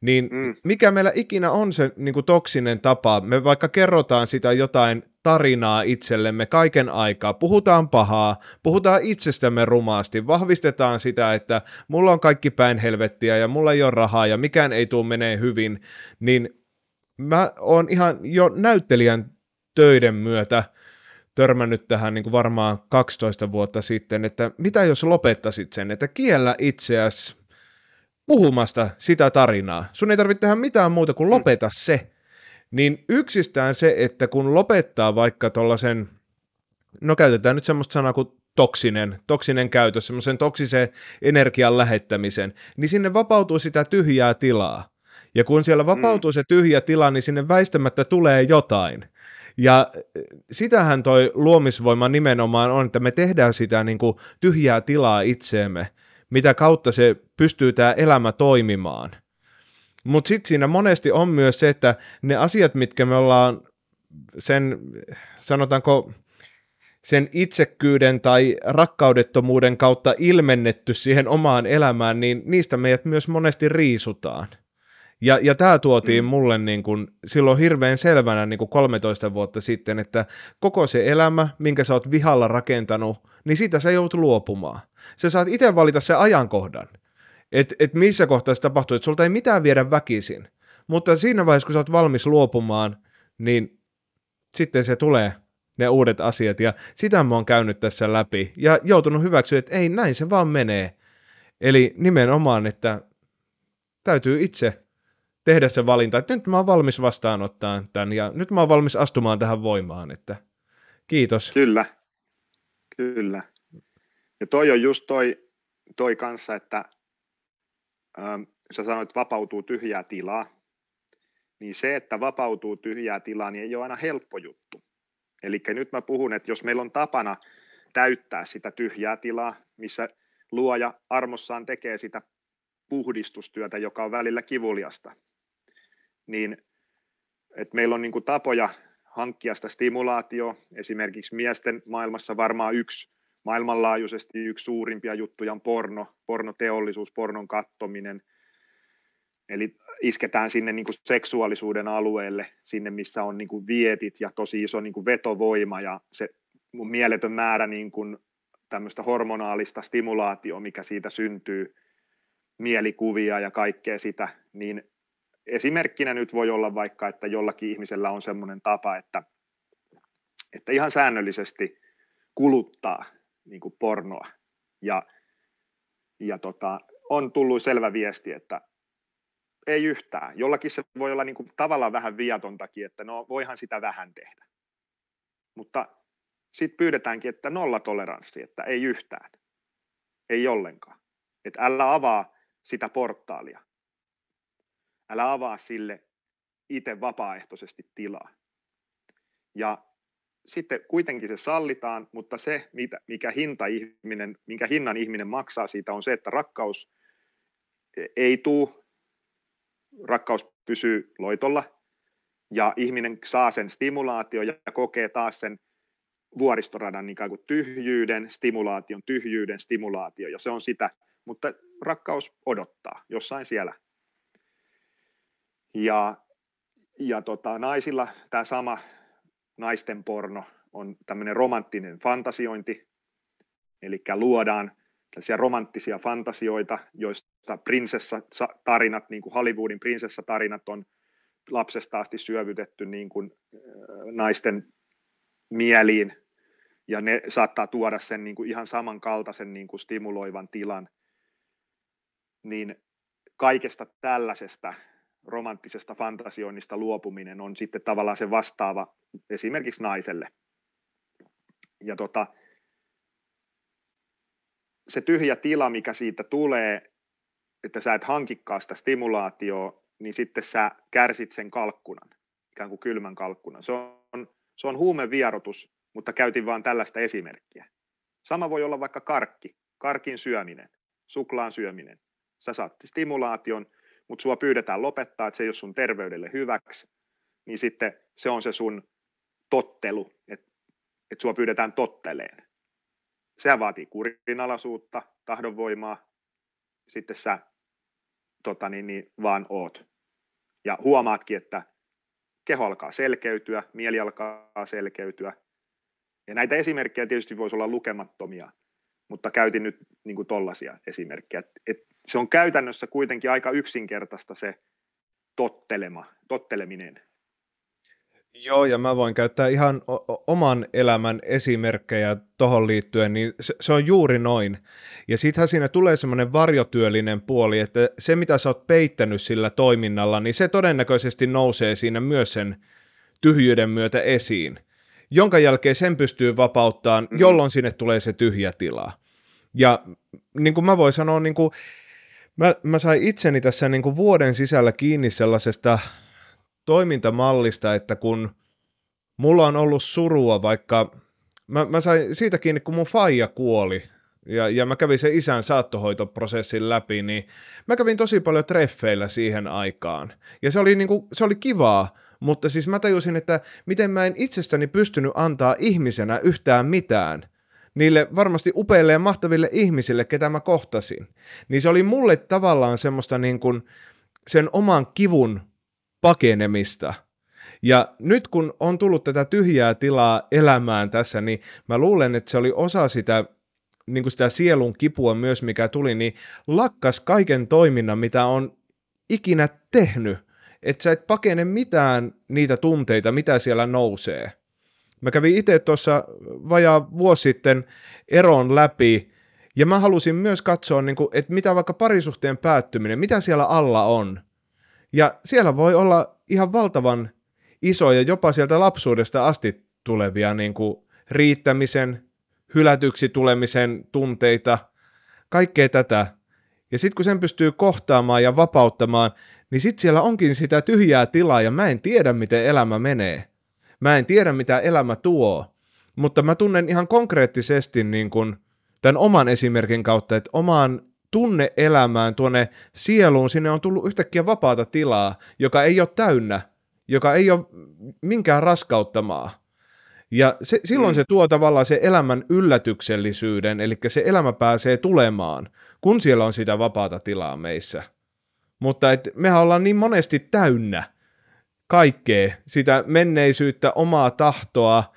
niin mm. mikä meillä ikinä on se niin kuin toksinen tapa, me vaikka kerrotaan sitä jotain tarinaa itsellemme kaiken aikaa, puhutaan pahaa, puhutaan itsestämme rumaasti, vahvistetaan sitä, että mulla on kaikki päin helvettiä ja mulla ei ole rahaa ja mikään ei tule menee hyvin, niin mä oon ihan jo näyttelijän töiden myötä törmännyt tähän niin kuin varmaan 12 vuotta sitten, että mitä jos lopettaisit sen, että kiellä itseäsi puhumasta sitä tarinaa. Sun ei tarvitse tehdä mitään muuta kuin mm. lopeta se. Niin yksistään se, että kun lopettaa vaikka tuollaisen, no käytetään nyt semmoista sanaa kuin toksinen, toksinen käytös, semmoisen toksisen energian lähettämisen, niin sinne vapautuu sitä tyhjää tilaa. Ja kun siellä vapautuu mm. se tyhjä tila, niin sinne väistämättä tulee jotain. Ja sitähän toi luomisvoima nimenomaan on, että me tehdään sitä niin kuin tyhjää tilaa itseemme mitä kautta se pystyy tämä elämä toimimaan. Mutta sitten siinä monesti on myös se, että ne asiat, mitkä me ollaan sen, sanotaanko, sen itsekkyyden tai rakkaudettomuuden kautta ilmennetty siihen omaan elämään, niin niistä meidät myös monesti riisutaan. Ja, ja tämä tuotiin mm. mulle niin kun, silloin hirveän selvänä niin kun 13 vuotta sitten, että koko se elämä, minkä sä oot vihalla rakentanut, niin siitä sä joudut luopumaan. Sä saat itse valita se ajankohdan, että et missä kohtaa se tapahtuu, että sulta ei mitään viedä väkisin. Mutta siinä vaiheessa, kun sä oot valmis luopumaan, niin sitten se tulee ne uudet asiat, ja sitä mä oon käynyt tässä läpi, ja joutunut hyväksyä, että ei, näin se vaan menee. Eli nimenomaan, että täytyy itse tehdä se valinta, että nyt mä oon valmis vastaanottaa tämän, ja nyt mä oon valmis astumaan tähän voimaan, että kiitos. Kyllä, kyllä. Ja toi on just toi, toi kanssa, että ähm, sä sanoit, että vapautuu tyhjää tilaa, niin se, että vapautuu tyhjää tilaa, niin ei ole aina helppo juttu. Eli nyt mä puhun, että jos meillä on tapana täyttää sitä tyhjää tilaa, missä luoja armossaan tekee sitä puhdistustyötä, joka on välillä kivuliasta, niin että meillä on niin tapoja hankkia sitä stimulaatio. Esimerkiksi miesten maailmassa varmaan yksi maailmanlaajuisesti yksi suurimpia juttuja on porno, pornoteollisuus, pornon kattominen. Eli isketään sinne niin kuin seksuaalisuuden alueelle, sinne missä on niin kuin vietit ja tosi iso niin kuin vetovoima ja se mieletön määrä niin kuin tämmöistä hormonaalista stimulaatioa, mikä siitä syntyy, mielikuvia ja kaikkea sitä, niin esimerkkinä nyt voi olla vaikka, että jollakin ihmisellä on semmoinen tapa, että, että ihan säännöllisesti kuluttaa niin kuin pornoa. Ja, ja tota, on tullut selvä viesti, että ei yhtään. Jollakin se voi olla niin kuin tavallaan vähän viatontakin, että no voihan sitä vähän tehdä. Mutta sitten pyydetäänkin, että nolla toleranssi, että ei yhtään. Ei ollenkaan. Että älä avaa sitä portaalia. Älä avaa sille itse vapaaehtoisesti tilaa. Ja sitten kuitenkin se sallitaan, mutta se, mikä hinta ihminen, minkä hinnan ihminen maksaa siitä, on se, että rakkaus ei tuu, rakkaus pysyy loitolla, ja ihminen saa sen stimulaatio ja kokee taas sen vuoristoradan ikään kuin tyhjyyden, stimulaation, tyhjyyden, stimulaatio, ja se on sitä, mutta rakkaus odottaa jossain siellä. Ja, ja tota, naisilla tämä sama naisten porno on tämmöinen romanttinen fantasiointi, eli luodaan tällaisia romanttisia fantasioita, joista prinsessatarinat, niin kuin Hollywoodin prinsessatarinat on lapsesta asti syövytetty niin kuin naisten mieliin, ja ne saattaa tuoda sen niin kuin ihan samankaltaisen niin kuin stimuloivan tilan, niin kaikesta tällaisesta romanttisesta fantasioinnista luopuminen on sitten tavallaan se vastaava esimerkiksi naiselle. Ja tota, se tyhjä tila, mikä siitä tulee, että sä et hankikaan sitä stimulaatioa, niin sitten sä kärsit sen kalkkunan, ikään kuin kylmän kalkkunan. Se on, se on huumevierotus, mutta käytin vain tällaista esimerkkiä. Sama voi olla vaikka karkki, karkin syöminen, suklaan syöminen. Sä saat stimulaation, mutta sua pyydetään lopettaa, että se ei ole sun terveydelle hyväksi, niin sitten se on se sun tottelu, että, että sua pyydetään totteleen. Sehän vaatii kurinalaisuutta, tahdonvoimaa, sitten sä tota niin, niin, vaan oot. Ja huomaatkin, että keho alkaa selkeytyä, mieli alkaa selkeytyä. Ja näitä esimerkkejä tietysti voisi olla lukemattomia, mutta käytin nyt niin kuin tollaisia esimerkkejä. Et, et se on käytännössä kuitenkin aika yksinkertaista se tottelema, totteleminen. Joo, ja mä voin käyttää ihan o- oman elämän esimerkkejä tohon liittyen, niin se, se on juuri noin. Ja sittenhän siinä tulee semmoinen varjotyöllinen puoli, että se mitä sä oot peittänyt sillä toiminnalla, niin se todennäköisesti nousee siinä myös sen tyhjyyden myötä esiin, jonka jälkeen sen pystyy vapauttamaan, mm-hmm. jolloin sinne tulee se tyhjä tila. Ja niin kuin mä voin sanoa, niin kuin, mä, mä sain itseni tässä niin kuin vuoden sisällä kiinni sellaisesta toimintamallista, että kun mulla on ollut surua, vaikka mä, mä sain siitä kiinni, kun mun faija kuoli, ja, ja mä kävin sen isän saattohoitoprosessin läpi, niin mä kävin tosi paljon treffeillä siihen aikaan. Ja se oli, niinku, se oli kivaa, mutta siis mä tajusin, että miten mä en itsestäni pystynyt antaa ihmisenä yhtään mitään niille varmasti upeille ja mahtaville ihmisille, ketä mä kohtasin. Niin se oli mulle tavallaan semmoista niin kuin sen oman kivun pakenemista. Ja nyt kun on tullut tätä tyhjää tilaa elämään tässä, niin mä luulen, että se oli osa sitä, niin kuin sitä sielun kipua myös, mikä tuli, niin lakkas kaiken toiminnan, mitä on ikinä tehnyt. Että sä et pakene mitään niitä tunteita, mitä siellä nousee. Mä kävin itse tuossa vajaa vuosi sitten eron läpi, ja mä halusin myös katsoa, niin kuin, että mitä vaikka parisuhteen päättyminen, mitä siellä alla on. Ja siellä voi olla ihan valtavan isoja, jopa sieltä lapsuudesta asti tulevia niin kuin riittämisen, hylätyksi tulemisen tunteita, kaikkea tätä. Ja sitten kun sen pystyy kohtaamaan ja vapauttamaan, niin sitten siellä onkin sitä tyhjää tilaa ja mä en tiedä, miten elämä menee. Mä en tiedä, mitä elämä tuo, mutta mä tunnen ihan konkreettisesti niin kuin tämän oman esimerkin kautta, että omaan tunneelämään, tuonne sieluun, sinne on tullut yhtäkkiä vapaata tilaa, joka ei ole täynnä, joka ei ole minkään raskauttamaa. Ja se, silloin mm. se tuo tavallaan se elämän yllätyksellisyyden, eli se elämä pääsee tulemaan, kun siellä on sitä vapaata tilaa meissä. Mutta et mehän ollaan niin monesti täynnä kaikkea, sitä menneisyyttä, omaa tahtoa,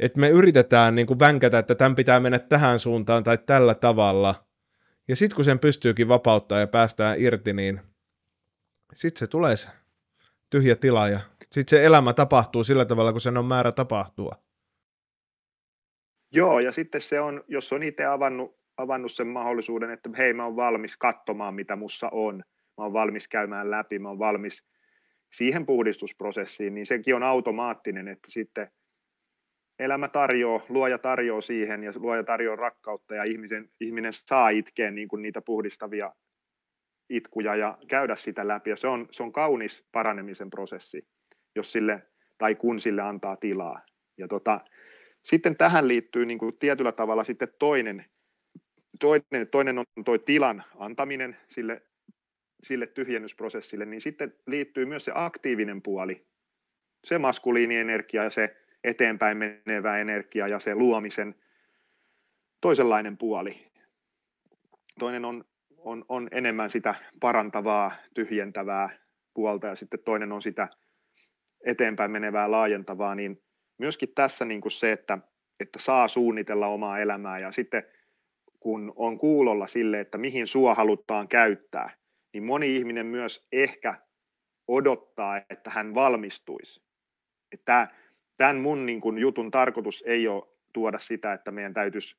että me yritetään niin kuin vänkätä, että tämän pitää mennä tähän suuntaan tai tällä tavalla – ja sitten kun sen pystyykin vapauttaa ja päästään irti, niin sitten se tulee se tyhjä tila ja sitten se elämä tapahtuu sillä tavalla, kun sen on määrä tapahtua. Joo, ja sitten se on, jos on itse avannut, avannut sen mahdollisuuden, että hei, mä oon valmis katsomaan, mitä mussa on, mä oon valmis käymään läpi, mä oon valmis siihen puhdistusprosessiin, niin sekin on automaattinen, että sitten elämä tarjoaa, luoja tarjoaa siihen ja luoja tarjoaa rakkautta ja ihmisen, ihminen saa itkeä niin kuin niitä puhdistavia itkuja ja käydä sitä läpi. Ja se on, se on kaunis paranemisen prosessi, jos sille tai kun sille antaa tilaa. Ja tota, sitten tähän liittyy niin kuin tietyllä tavalla sitten toinen, toinen, toinen on tuo tilan antaminen sille, sille tyhjennysprosessille, niin sitten liittyy myös se aktiivinen puoli, se maskuliinienergia ja se eteenpäin menevä energia ja se luomisen toisenlainen puoli. Toinen on, on, on enemmän sitä parantavaa, tyhjentävää puolta ja sitten toinen on sitä eteenpäin menevää, laajentavaa, niin myöskin tässä niin kuin se, että, että saa suunnitella omaa elämää ja sitten kun on kuulolla sille, että mihin sua halutaan käyttää, niin moni ihminen myös ehkä odottaa, että hän valmistuisi. Että tämän mun niin kuin, jutun tarkoitus ei ole tuoda sitä, että meidän täytyisi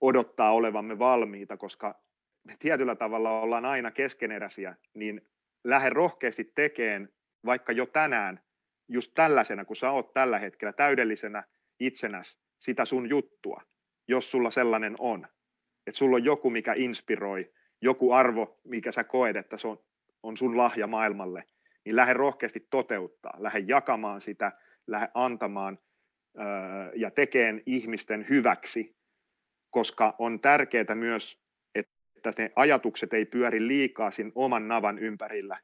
odottaa olevamme valmiita, koska me tietyllä tavalla ollaan aina keskeneräisiä, niin lähde rohkeasti tekemään vaikka jo tänään, just tällaisena, kun sä oot tällä hetkellä täydellisenä itsenäs, sitä sun juttua, jos sulla sellainen on. Että sulla on joku, mikä inspiroi, joku arvo, mikä sä koet, että se on, on sun lahja maailmalle, niin lähde rohkeasti toteuttaa, lähde jakamaan sitä, lähde antamaan öö, ja tekeen ihmisten hyväksi, koska on tärkeää myös, että ne ajatukset ei pyöri liikaa sin oman navan ympärillä.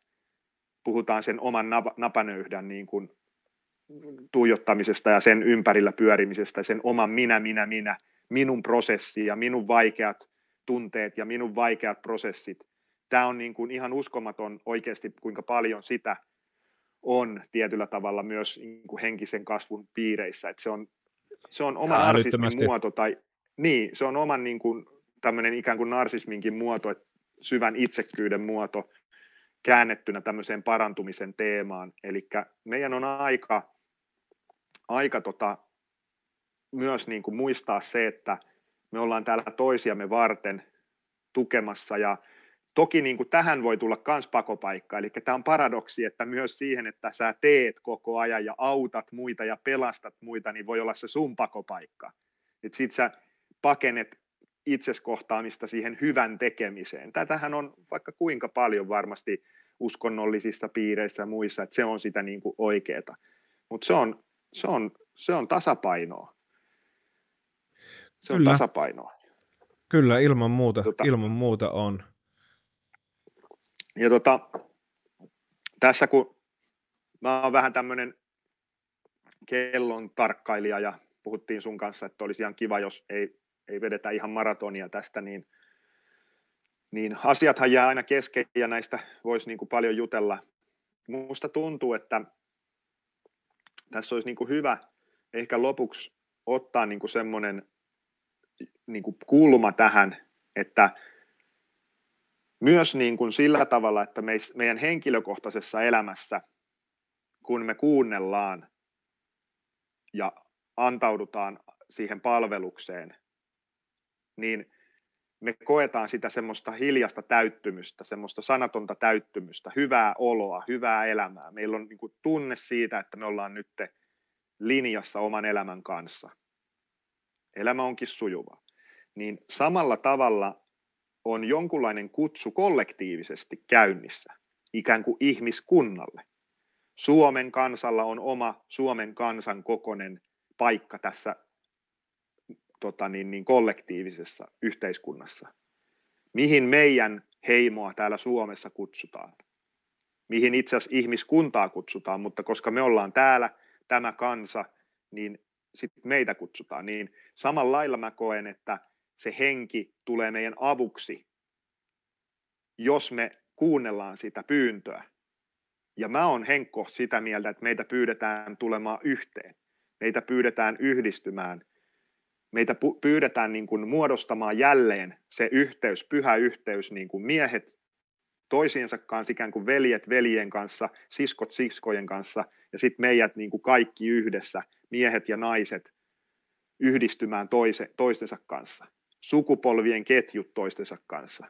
Puhutaan sen oman napanöyhdän niin kuin tuijottamisesta ja sen ympärillä pyörimisestä, sen oman minä, minä, minä, minun prosessi ja minun vaikeat tunteet ja minun vaikeat prosessit. Tämä on niin kuin ihan uskomaton oikeasti, kuinka paljon sitä on tietyllä tavalla myös niin kuin henkisen kasvun piireissä. Että se, on, se on oma narsismin muoto, tai niin, se on oman niin kuin, tämmöinen ikään kuin narsisminkin muoto, että syvän itsekkyyden muoto käännettynä tämmöiseen parantumisen teemaan. Eli meidän on aika, aika tota, myös niin kuin muistaa se, että me ollaan täällä toisiamme varten tukemassa ja toki niin kuin tähän voi tulla myös pakopaikka, eli tämä on paradoksi, että myös siihen, että sä teet koko ajan ja autat muita ja pelastat muita, niin voi olla se sun pakopaikka. Että sit sä pakenet itseskohtaamista siihen hyvän tekemiseen. Tätähän on vaikka kuinka paljon varmasti uskonnollisissa piireissä ja muissa, että se on sitä niin kuin. Mutta se on, se, on, se on tasapainoa. Se on Kyllä. tasapainoa. Kyllä, ilman muuta, tota, ilman muuta on. Ja tota, tässä kun mä oon vähän tämmöinen kellon tarkkailija ja puhuttiin sun kanssa, että olisi ihan kiva, jos ei, ei vedetä ihan maratonia tästä, niin, niin asiathan jää aina kesken ja näistä voisi niin kuin paljon jutella. Musta tuntuu, että tässä olisi niin kuin hyvä ehkä lopuksi ottaa niin kuin semmoinen niin kuin kulma tähän, että myös niin kuin sillä tavalla, että meidän henkilökohtaisessa elämässä, kun me kuunnellaan ja antaudutaan siihen palvelukseen, niin me koetaan sitä semmoista hiljasta täyttymystä, semmoista sanatonta täyttymystä, hyvää oloa, hyvää elämää. Meillä on niin kuin tunne siitä, että me ollaan nyt linjassa oman elämän kanssa. Elämä onkin sujuva. Niin samalla tavalla on jonkunlainen kutsu kollektiivisesti käynnissä, ikään kuin ihmiskunnalle. Suomen kansalla on oma Suomen kansan kokoinen paikka tässä tota niin, niin kollektiivisessa yhteiskunnassa. Mihin meidän heimoa täällä Suomessa kutsutaan? Mihin itse asiassa ihmiskuntaa kutsutaan, mutta koska me ollaan täällä, tämä kansa, niin sitten meitä kutsutaan. Niin samalla lailla mä koen, että se henki tulee meidän avuksi, jos me kuunnellaan sitä pyyntöä. Ja mä oon Henkko sitä mieltä, että meitä pyydetään tulemaan yhteen. Meitä pyydetään yhdistymään. Meitä pyydetään niin kuin muodostamaan jälleen se yhteys, pyhä yhteys, niin kuin miehet toisiinsa kanssa, ikään kuin veljet veljen kanssa, siskot siskojen kanssa, ja sitten meidät niin kuin kaikki yhdessä, miehet ja naiset, yhdistymään toise, toistensa kanssa sukupolvien ketjut toistensa kanssa.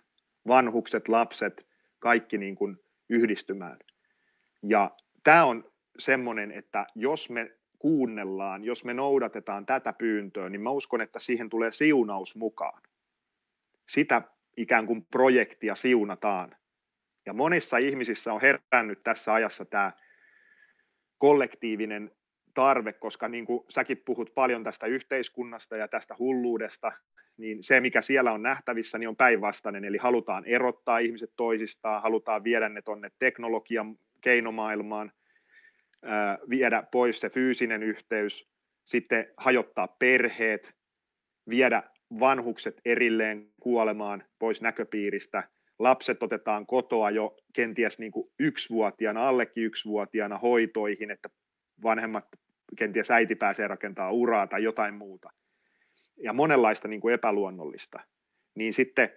Vanhukset, lapset, kaikki niin kuin yhdistymään. Ja tämä on semmoinen, että jos me kuunnellaan, jos me noudatetaan tätä pyyntöä, niin mä uskon, että siihen tulee siunaus mukaan. Sitä ikään kuin projektia siunataan. Ja monissa ihmisissä on herännyt tässä ajassa tämä kollektiivinen tarve, koska niin kuin säkin puhut paljon tästä yhteiskunnasta ja tästä hulluudesta, niin se, mikä siellä on nähtävissä, niin on päinvastainen, eli halutaan erottaa ihmiset toisistaan, halutaan viedä ne tuonne teknologian keinomaailmaan, viedä pois se fyysinen yhteys, sitten hajottaa perheet, viedä vanhukset erilleen kuolemaan pois näköpiiristä, lapset otetaan kotoa jo kenties niin kuin yksivuotiaana, allekin yksivuotiaana hoitoihin, että vanhemmat, kenties äiti pääsee rakentamaan uraa tai jotain muuta ja monenlaista niin kuin epäluonnollista, niin sitten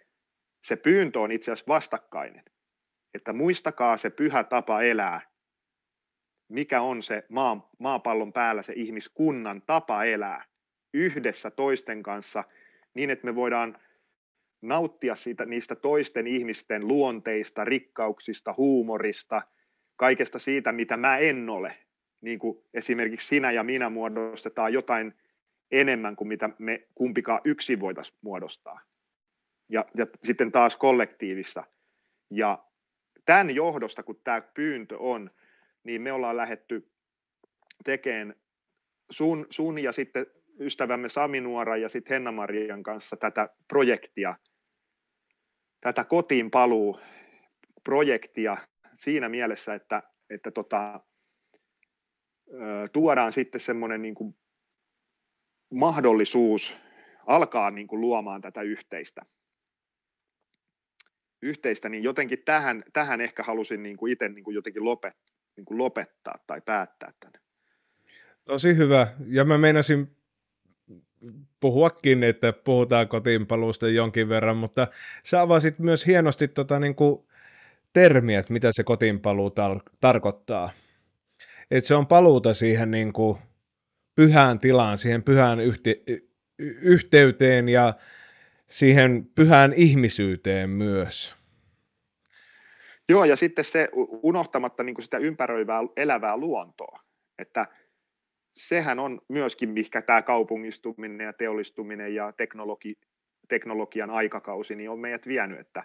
se pyyntö on itse asiassa vastakkainen. Että muistakaa se pyhä tapa elää, mikä on se maa, maapallon päällä se ihmiskunnan tapa elää yhdessä toisten kanssa niin, että me voidaan nauttia siitä, niistä toisten ihmisten luonteista, rikkauksista, huumorista, kaikesta siitä, mitä mä en ole. Niin kuin esimerkiksi sinä ja minä muodostetaan jotain enemmän kuin mitä me kumpikaan yksin voitaisiin muodostaa. Ja, ja sitten taas kollektiivissa. Ja tämän johdosta, kun tämä pyyntö on, niin me ollaan lähetty tekemään sun, sun ja sitten ystävämme Sami Nuora ja sitten Henna-Marian kanssa tätä projektia, tätä kotiin paluu projektia siinä mielessä, että, että tota, tuodaan sitten semmoinen niin kuin mahdollisuus alkaa niin kuin luomaan tätä yhteistä. Yhteistä, niin jotenkin tähän, tähän ehkä halusin niin kuin itse niin kuin jotenkin lopet, niin kuin lopettaa tai päättää tämän. Tosi hyvä. Ja mä meinasin puhuakin, että puhutaan kotiinpaluusta jonkin verran, mutta sä avasit myös hienosti tota, niin kuin termiä, että mitä se kotiinpaluu tar- tarkoittaa. Että se on paluuta siihen niin kuin pyhään tilaan, siihen pyhään yhte- yhteyteen ja siihen pyhään ihmisyyteen myös. Joo, ja sitten se unohtamatta niin sitä ympäröivää elävää luontoa, että sehän on myöskin, mikä tämä kaupungistuminen ja teollistuminen ja teknologi, teknologian aikakausi niin on meidät vienyt, että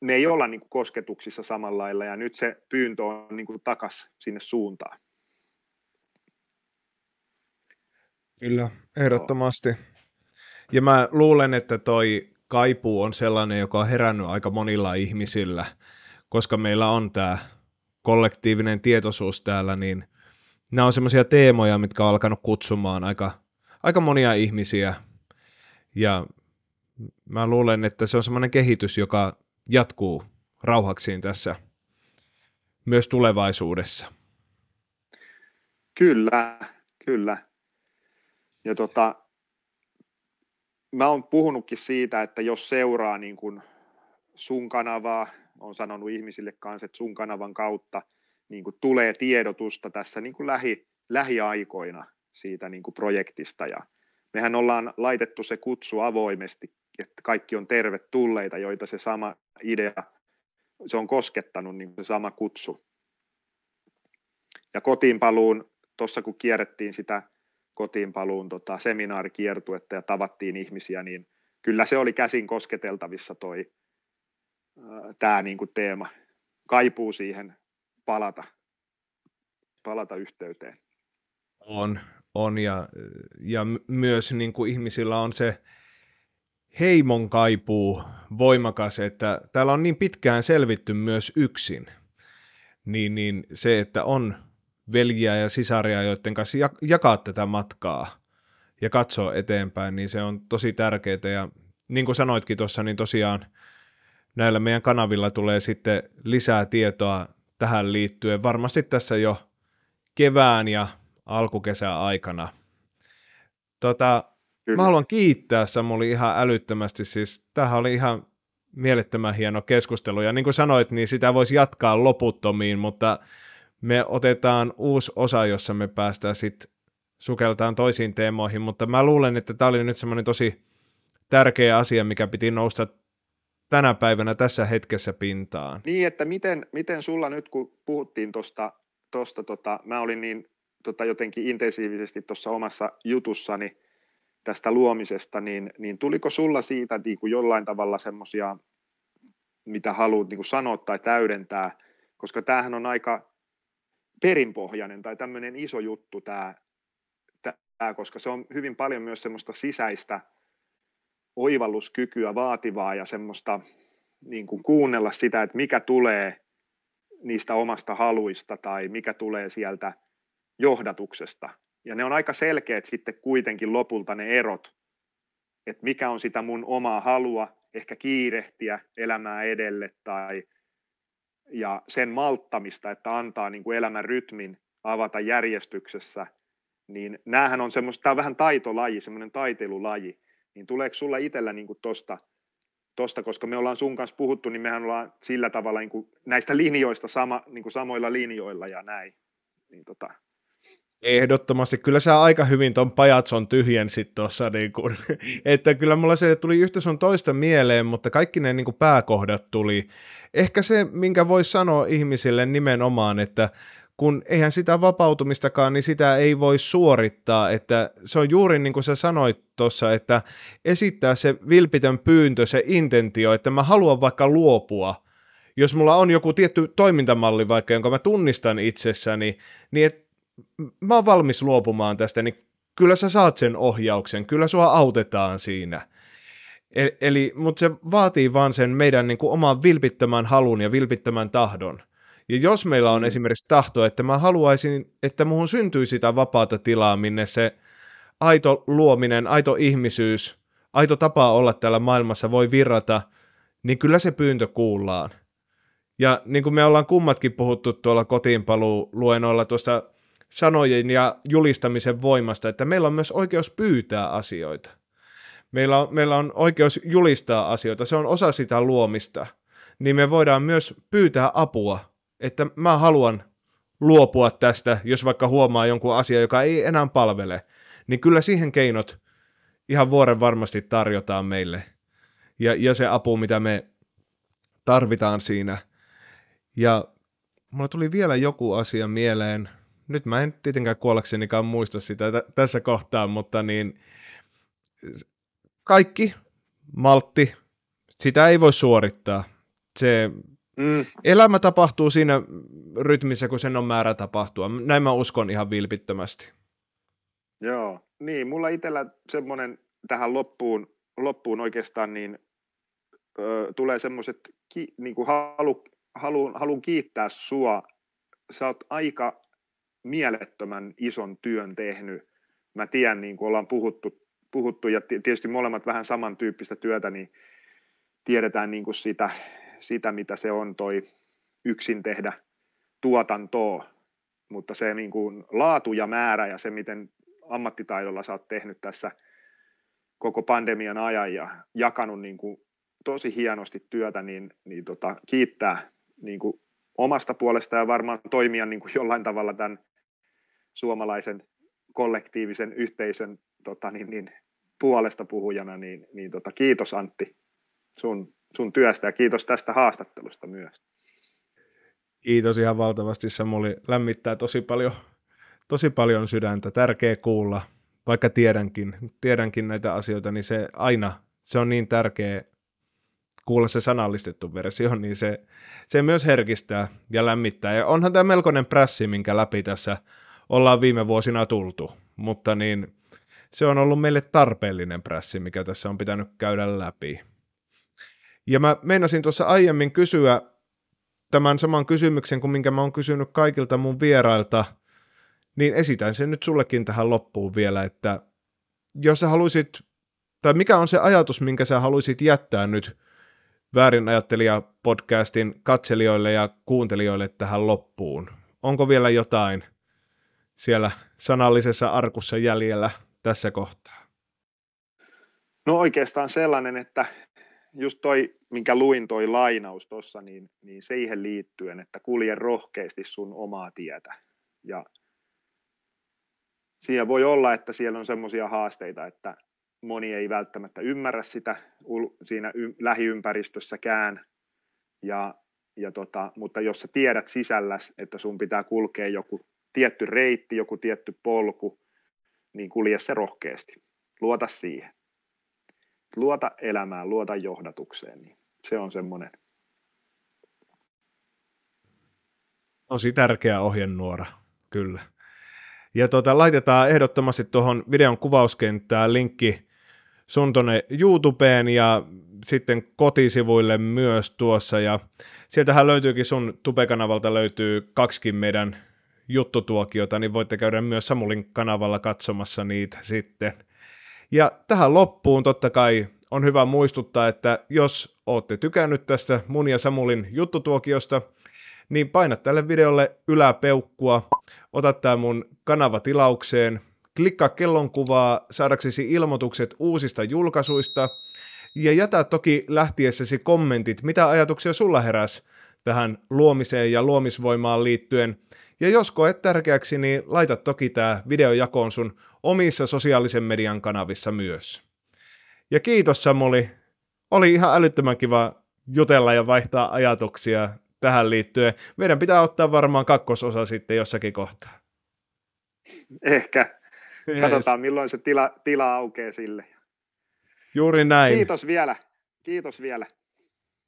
me ei olla niin kuin kosketuksissa samalla lailla, ja nyt se pyyntö on niin kuin takas sinne suuntaan. Kyllä, ehdottomasti. Ja mä luulen, että toi kaipuu on sellainen, joka on herännyt aika monilla ihmisillä, koska meillä on tämä kollektiivinen tietoisuus täällä, niin nämä on semmoisia teemoja, mitkä on alkanut kutsumaan aika, aika monia ihmisiä. Ja mä luulen, että se on semmoinen kehitys, joka jatkuu rauhaksiin tässä myös tulevaisuudessa. Kyllä, kyllä. Ja tota, mä oon puhunutkin siitä, että jos seuraa niin kuin sun kanavaa, on sanonut ihmisille kanssa, että sun kanavan kautta niin kuin tulee tiedotusta tässä niin kuin lähi, lähiaikoina siitä niin kuin projektista. Ja mehän ollaan laitettu se kutsu avoimesti, että kaikki on tervetulleita, joita se sama idea, se on koskettanut niin se sama kutsu. Ja kotiinpaluun, tuossa kun kierrettiin sitä kotiinpaluun tota, seminaarikiertuetta ja tavattiin ihmisiä, niin kyllä se oli käsin kosketeltavissa toi tämä niinku teema. Kaipuu siihen palata, palata yhteyteen. On, on ja, ja myös niin kuin ihmisillä on se heimon kaipuu voimakas, että täällä on niin pitkään selvitty myös yksin, niin, niin se, että on veljiä ja sisaria, joiden kanssa jakaa tätä matkaa ja katsoa eteenpäin, niin se on tosi tärkeää. Ja niin kuin sanoitkin tuossa, niin tosiaan näillä meidän kanavilla tulee sitten lisää tietoa tähän liittyen. Varmasti tässä jo kevään ja alkukesän aikana. Tota, mä haluan kiittää Samuli ihan älyttömästi. Siis tämähän oli ihan mielettömän hieno keskustelu. Ja niin kuin sanoit, niin sitä voisi jatkaa loputtomiin, mutta me otetaan uusi osa, jossa me päästään sitten sukeltaan toisiin teemoihin, mutta mä luulen, että tämä oli nyt semmoinen tosi tärkeä asia, mikä piti nousta tänä päivänä tässä hetkessä pintaan. Niin, että miten, miten sulla nyt, kun puhuttiin tuosta, tosta, tota, mä olin niin tota, jotenkin intensiivisesti tuossa omassa jutussani tästä luomisesta, niin, niin tuliko sulla siitä niin kuin jollain tavalla semmoisia, mitä haluat niin kuin sanoa tai täydentää, koska tämähän on aika perinpohjainen tai tämmöinen iso juttu tämä, tämä, koska se on hyvin paljon myös semmoista sisäistä oivalluskykyä vaativaa ja semmoista niin kuin kuunnella sitä, että mikä tulee niistä omasta haluista tai mikä tulee sieltä johdatuksesta. Ja ne on aika selkeät sitten kuitenkin lopulta ne erot, että mikä on sitä mun omaa halua, ehkä kiirehtiä elämää edelle tai ja sen malttamista, että antaa niin kuin elämän rytmin avata järjestyksessä, niin näähän on semmoista, tämä on vähän taitolaji, semmoinen taiteilulaji, niin tuleeko sulla itsellä niin tosta, tosta, koska me ollaan sun kanssa puhuttu, niin mehän ollaan sillä tavalla niin kuin näistä linjoista sama, niin kuin samoilla linjoilla ja näin. Niin tota. Ehdottomasti. Kyllä sä aika hyvin ton pajatson tyhjensit tuossa, niin kun, että kyllä mulla se tuli yhtä sun toista mieleen, mutta kaikki ne niin pääkohdat tuli. Ehkä se, minkä voisi sanoa ihmisille nimenomaan, että kun eihän sitä vapautumistakaan, niin sitä ei voi suorittaa, että se on juuri niin kuin sä sanoit tuossa, että esittää se vilpitön pyyntö, se intentio, että mä haluan vaikka luopua, jos mulla on joku tietty toimintamalli vaikka, jonka mä tunnistan itsessäni, niin et, mä oon valmis luopumaan tästä, niin kyllä sä saat sen ohjauksen, kyllä sua autetaan siinä. Eli, eli mutta se vaatii vaan sen meidän niin kuin, oman vilpittömän halun ja vilpittömän tahdon. Ja jos meillä on mm. esimerkiksi tahto, että mä haluaisin, että muhun syntyy sitä vapaata tilaa, minne se aito luominen, aito ihmisyys, aito tapa olla täällä maailmassa voi virrata, niin kyllä se pyyntö kuullaan. Ja niin kuin me ollaan kummatkin puhuttu tuolla kotiinpaluuluennoilla tuosta sanojen ja julistamisen voimasta, että meillä on myös oikeus pyytää asioita. Meillä on, meillä on oikeus julistaa asioita, se on osa sitä luomista. Niin me voidaan myös pyytää apua, että mä haluan luopua tästä, jos vaikka huomaa jonkun asian, joka ei enää palvele. Niin kyllä siihen keinot ihan vuoren varmasti tarjotaan meille. Ja, ja se apu, mitä me tarvitaan siinä – ja mulla tuli vielä joku asia mieleen. Nyt mä en tietenkään kuollaksenikaan muista sitä t- tässä kohtaa, mutta niin kaikki maltti, sitä ei voi suorittaa. Se mm. elämä tapahtuu siinä rytmissä, kun sen on määrä tapahtua. Näin mä uskon ihan vilpittömästi. Joo, niin mulla itsellä semmoinen tähän loppuun, loppuun oikeastaan niin ö, tulee semmoiset ki, niin halu, haluan, haluan kiittää sua. Sä oot aika mielettömän ison työn tehnyt. Mä tiedän, niin kuin ollaan puhuttu, puhuttu ja tietysti molemmat vähän samantyyppistä työtä, niin tiedetään niin kuin sitä, sitä, mitä se on toi yksin tehdä tuotantoa, mutta se niin kuin laatu ja määrä ja se, miten ammattitaidolla sä oot tehnyt tässä koko pandemian ajan ja jakanut niin kuin tosi hienosti työtä, niin, niin tota, kiittää, niin kuin omasta puolesta ja varmaan toimia niin kuin jollain tavalla tämän suomalaisen kollektiivisen yhteisön tota, niin, niin, puolesta puhujana, niin, niin tota, kiitos Antti sun, sun työstä ja kiitos tästä haastattelusta myös. Kiitos ihan valtavasti, Samuli. Lämmittää tosi paljon, tosi paljon sydäntä. Tärkeä kuulla, vaikka tiedänkin, tiedänkin näitä asioita, niin se aina, se on niin tärkeä kuulla se sanallistettu versio, niin se, se myös herkistää ja lämmittää. Ja onhan tämä melkoinen prässi, minkä läpi tässä ollaan viime vuosina tultu, mutta niin se on ollut meille tarpeellinen prässi, mikä tässä on pitänyt käydä läpi. Ja mä meinasin tuossa aiemmin kysyä tämän saman kysymyksen kuin minkä mä oon kysynyt kaikilta mun vierailta, niin esitän sen nyt sullekin tähän loppuun vielä, että jos sä haluaisit, tai mikä on se ajatus, minkä sä haluaisit jättää nyt Väärin ajattelija podcastin katselijoille ja kuuntelijoille tähän loppuun? Onko vielä jotain siellä sanallisessa arkussa jäljellä tässä kohtaa? No oikeastaan sellainen, että just toi, minkä luin toi lainaus tuossa, niin, niin siihen liittyen, että kulje rohkeasti sun omaa tietä. Ja siinä voi olla, että siellä on semmoisia haasteita, että moni ei välttämättä ymmärrä sitä siinä lähiympäristössäkään, ja, ja tota, mutta jos sä tiedät sisälläs, että sun pitää kulkea joku tietty reitti, joku tietty polku, niin kulje se rohkeasti. Luota siihen. Luota elämään, luota johdatukseen. Niin se on semmoinen. Tosi tärkeä ohjenuora, kyllä. Ja tuota, laitetaan ehdottomasti tuohon videon kuvauskenttään linkki sun tonne YouTubeen ja sitten kotisivuille myös tuossa. Ja sieltähän löytyykin sun Tube-kanavalta löytyy kaksikin meidän juttutuokiota, niin voitte käydä myös Samulin kanavalla katsomassa niitä sitten. Ja tähän loppuun totta kai on hyvä muistuttaa, että jos olette tykännyt tästä mun ja Samulin juttutuokiosta, niin paina tälle videolle yläpeukkua, ota tämä mun kanava tilaukseen, Klikkaa kellonkuvaa saadaksesi ilmoitukset uusista julkaisuista ja jätä toki lähtiessäsi kommentit, mitä ajatuksia sulla heräs tähän luomiseen ja luomisvoimaan liittyen. Ja jos koet tärkeäksi, niin laita toki tämä video jakoon sun omissa sosiaalisen median kanavissa myös. Ja kiitos Samuli. Oli ihan älyttömän kiva jutella ja vaihtaa ajatuksia tähän liittyen. Meidän pitää ottaa varmaan kakkososa sitten jossakin kohtaa. Ehkä. Yes. Katsotaan, milloin se tila, tila aukeaa sille. Juuri näin. Kiitos vielä. Kiitos vielä.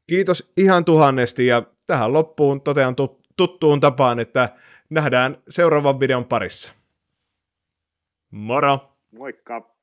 Kiitos ihan tuhannesti ja tähän loppuun totean tuttuun tapaan, että nähdään seuraavan videon parissa. Moro! Moikka!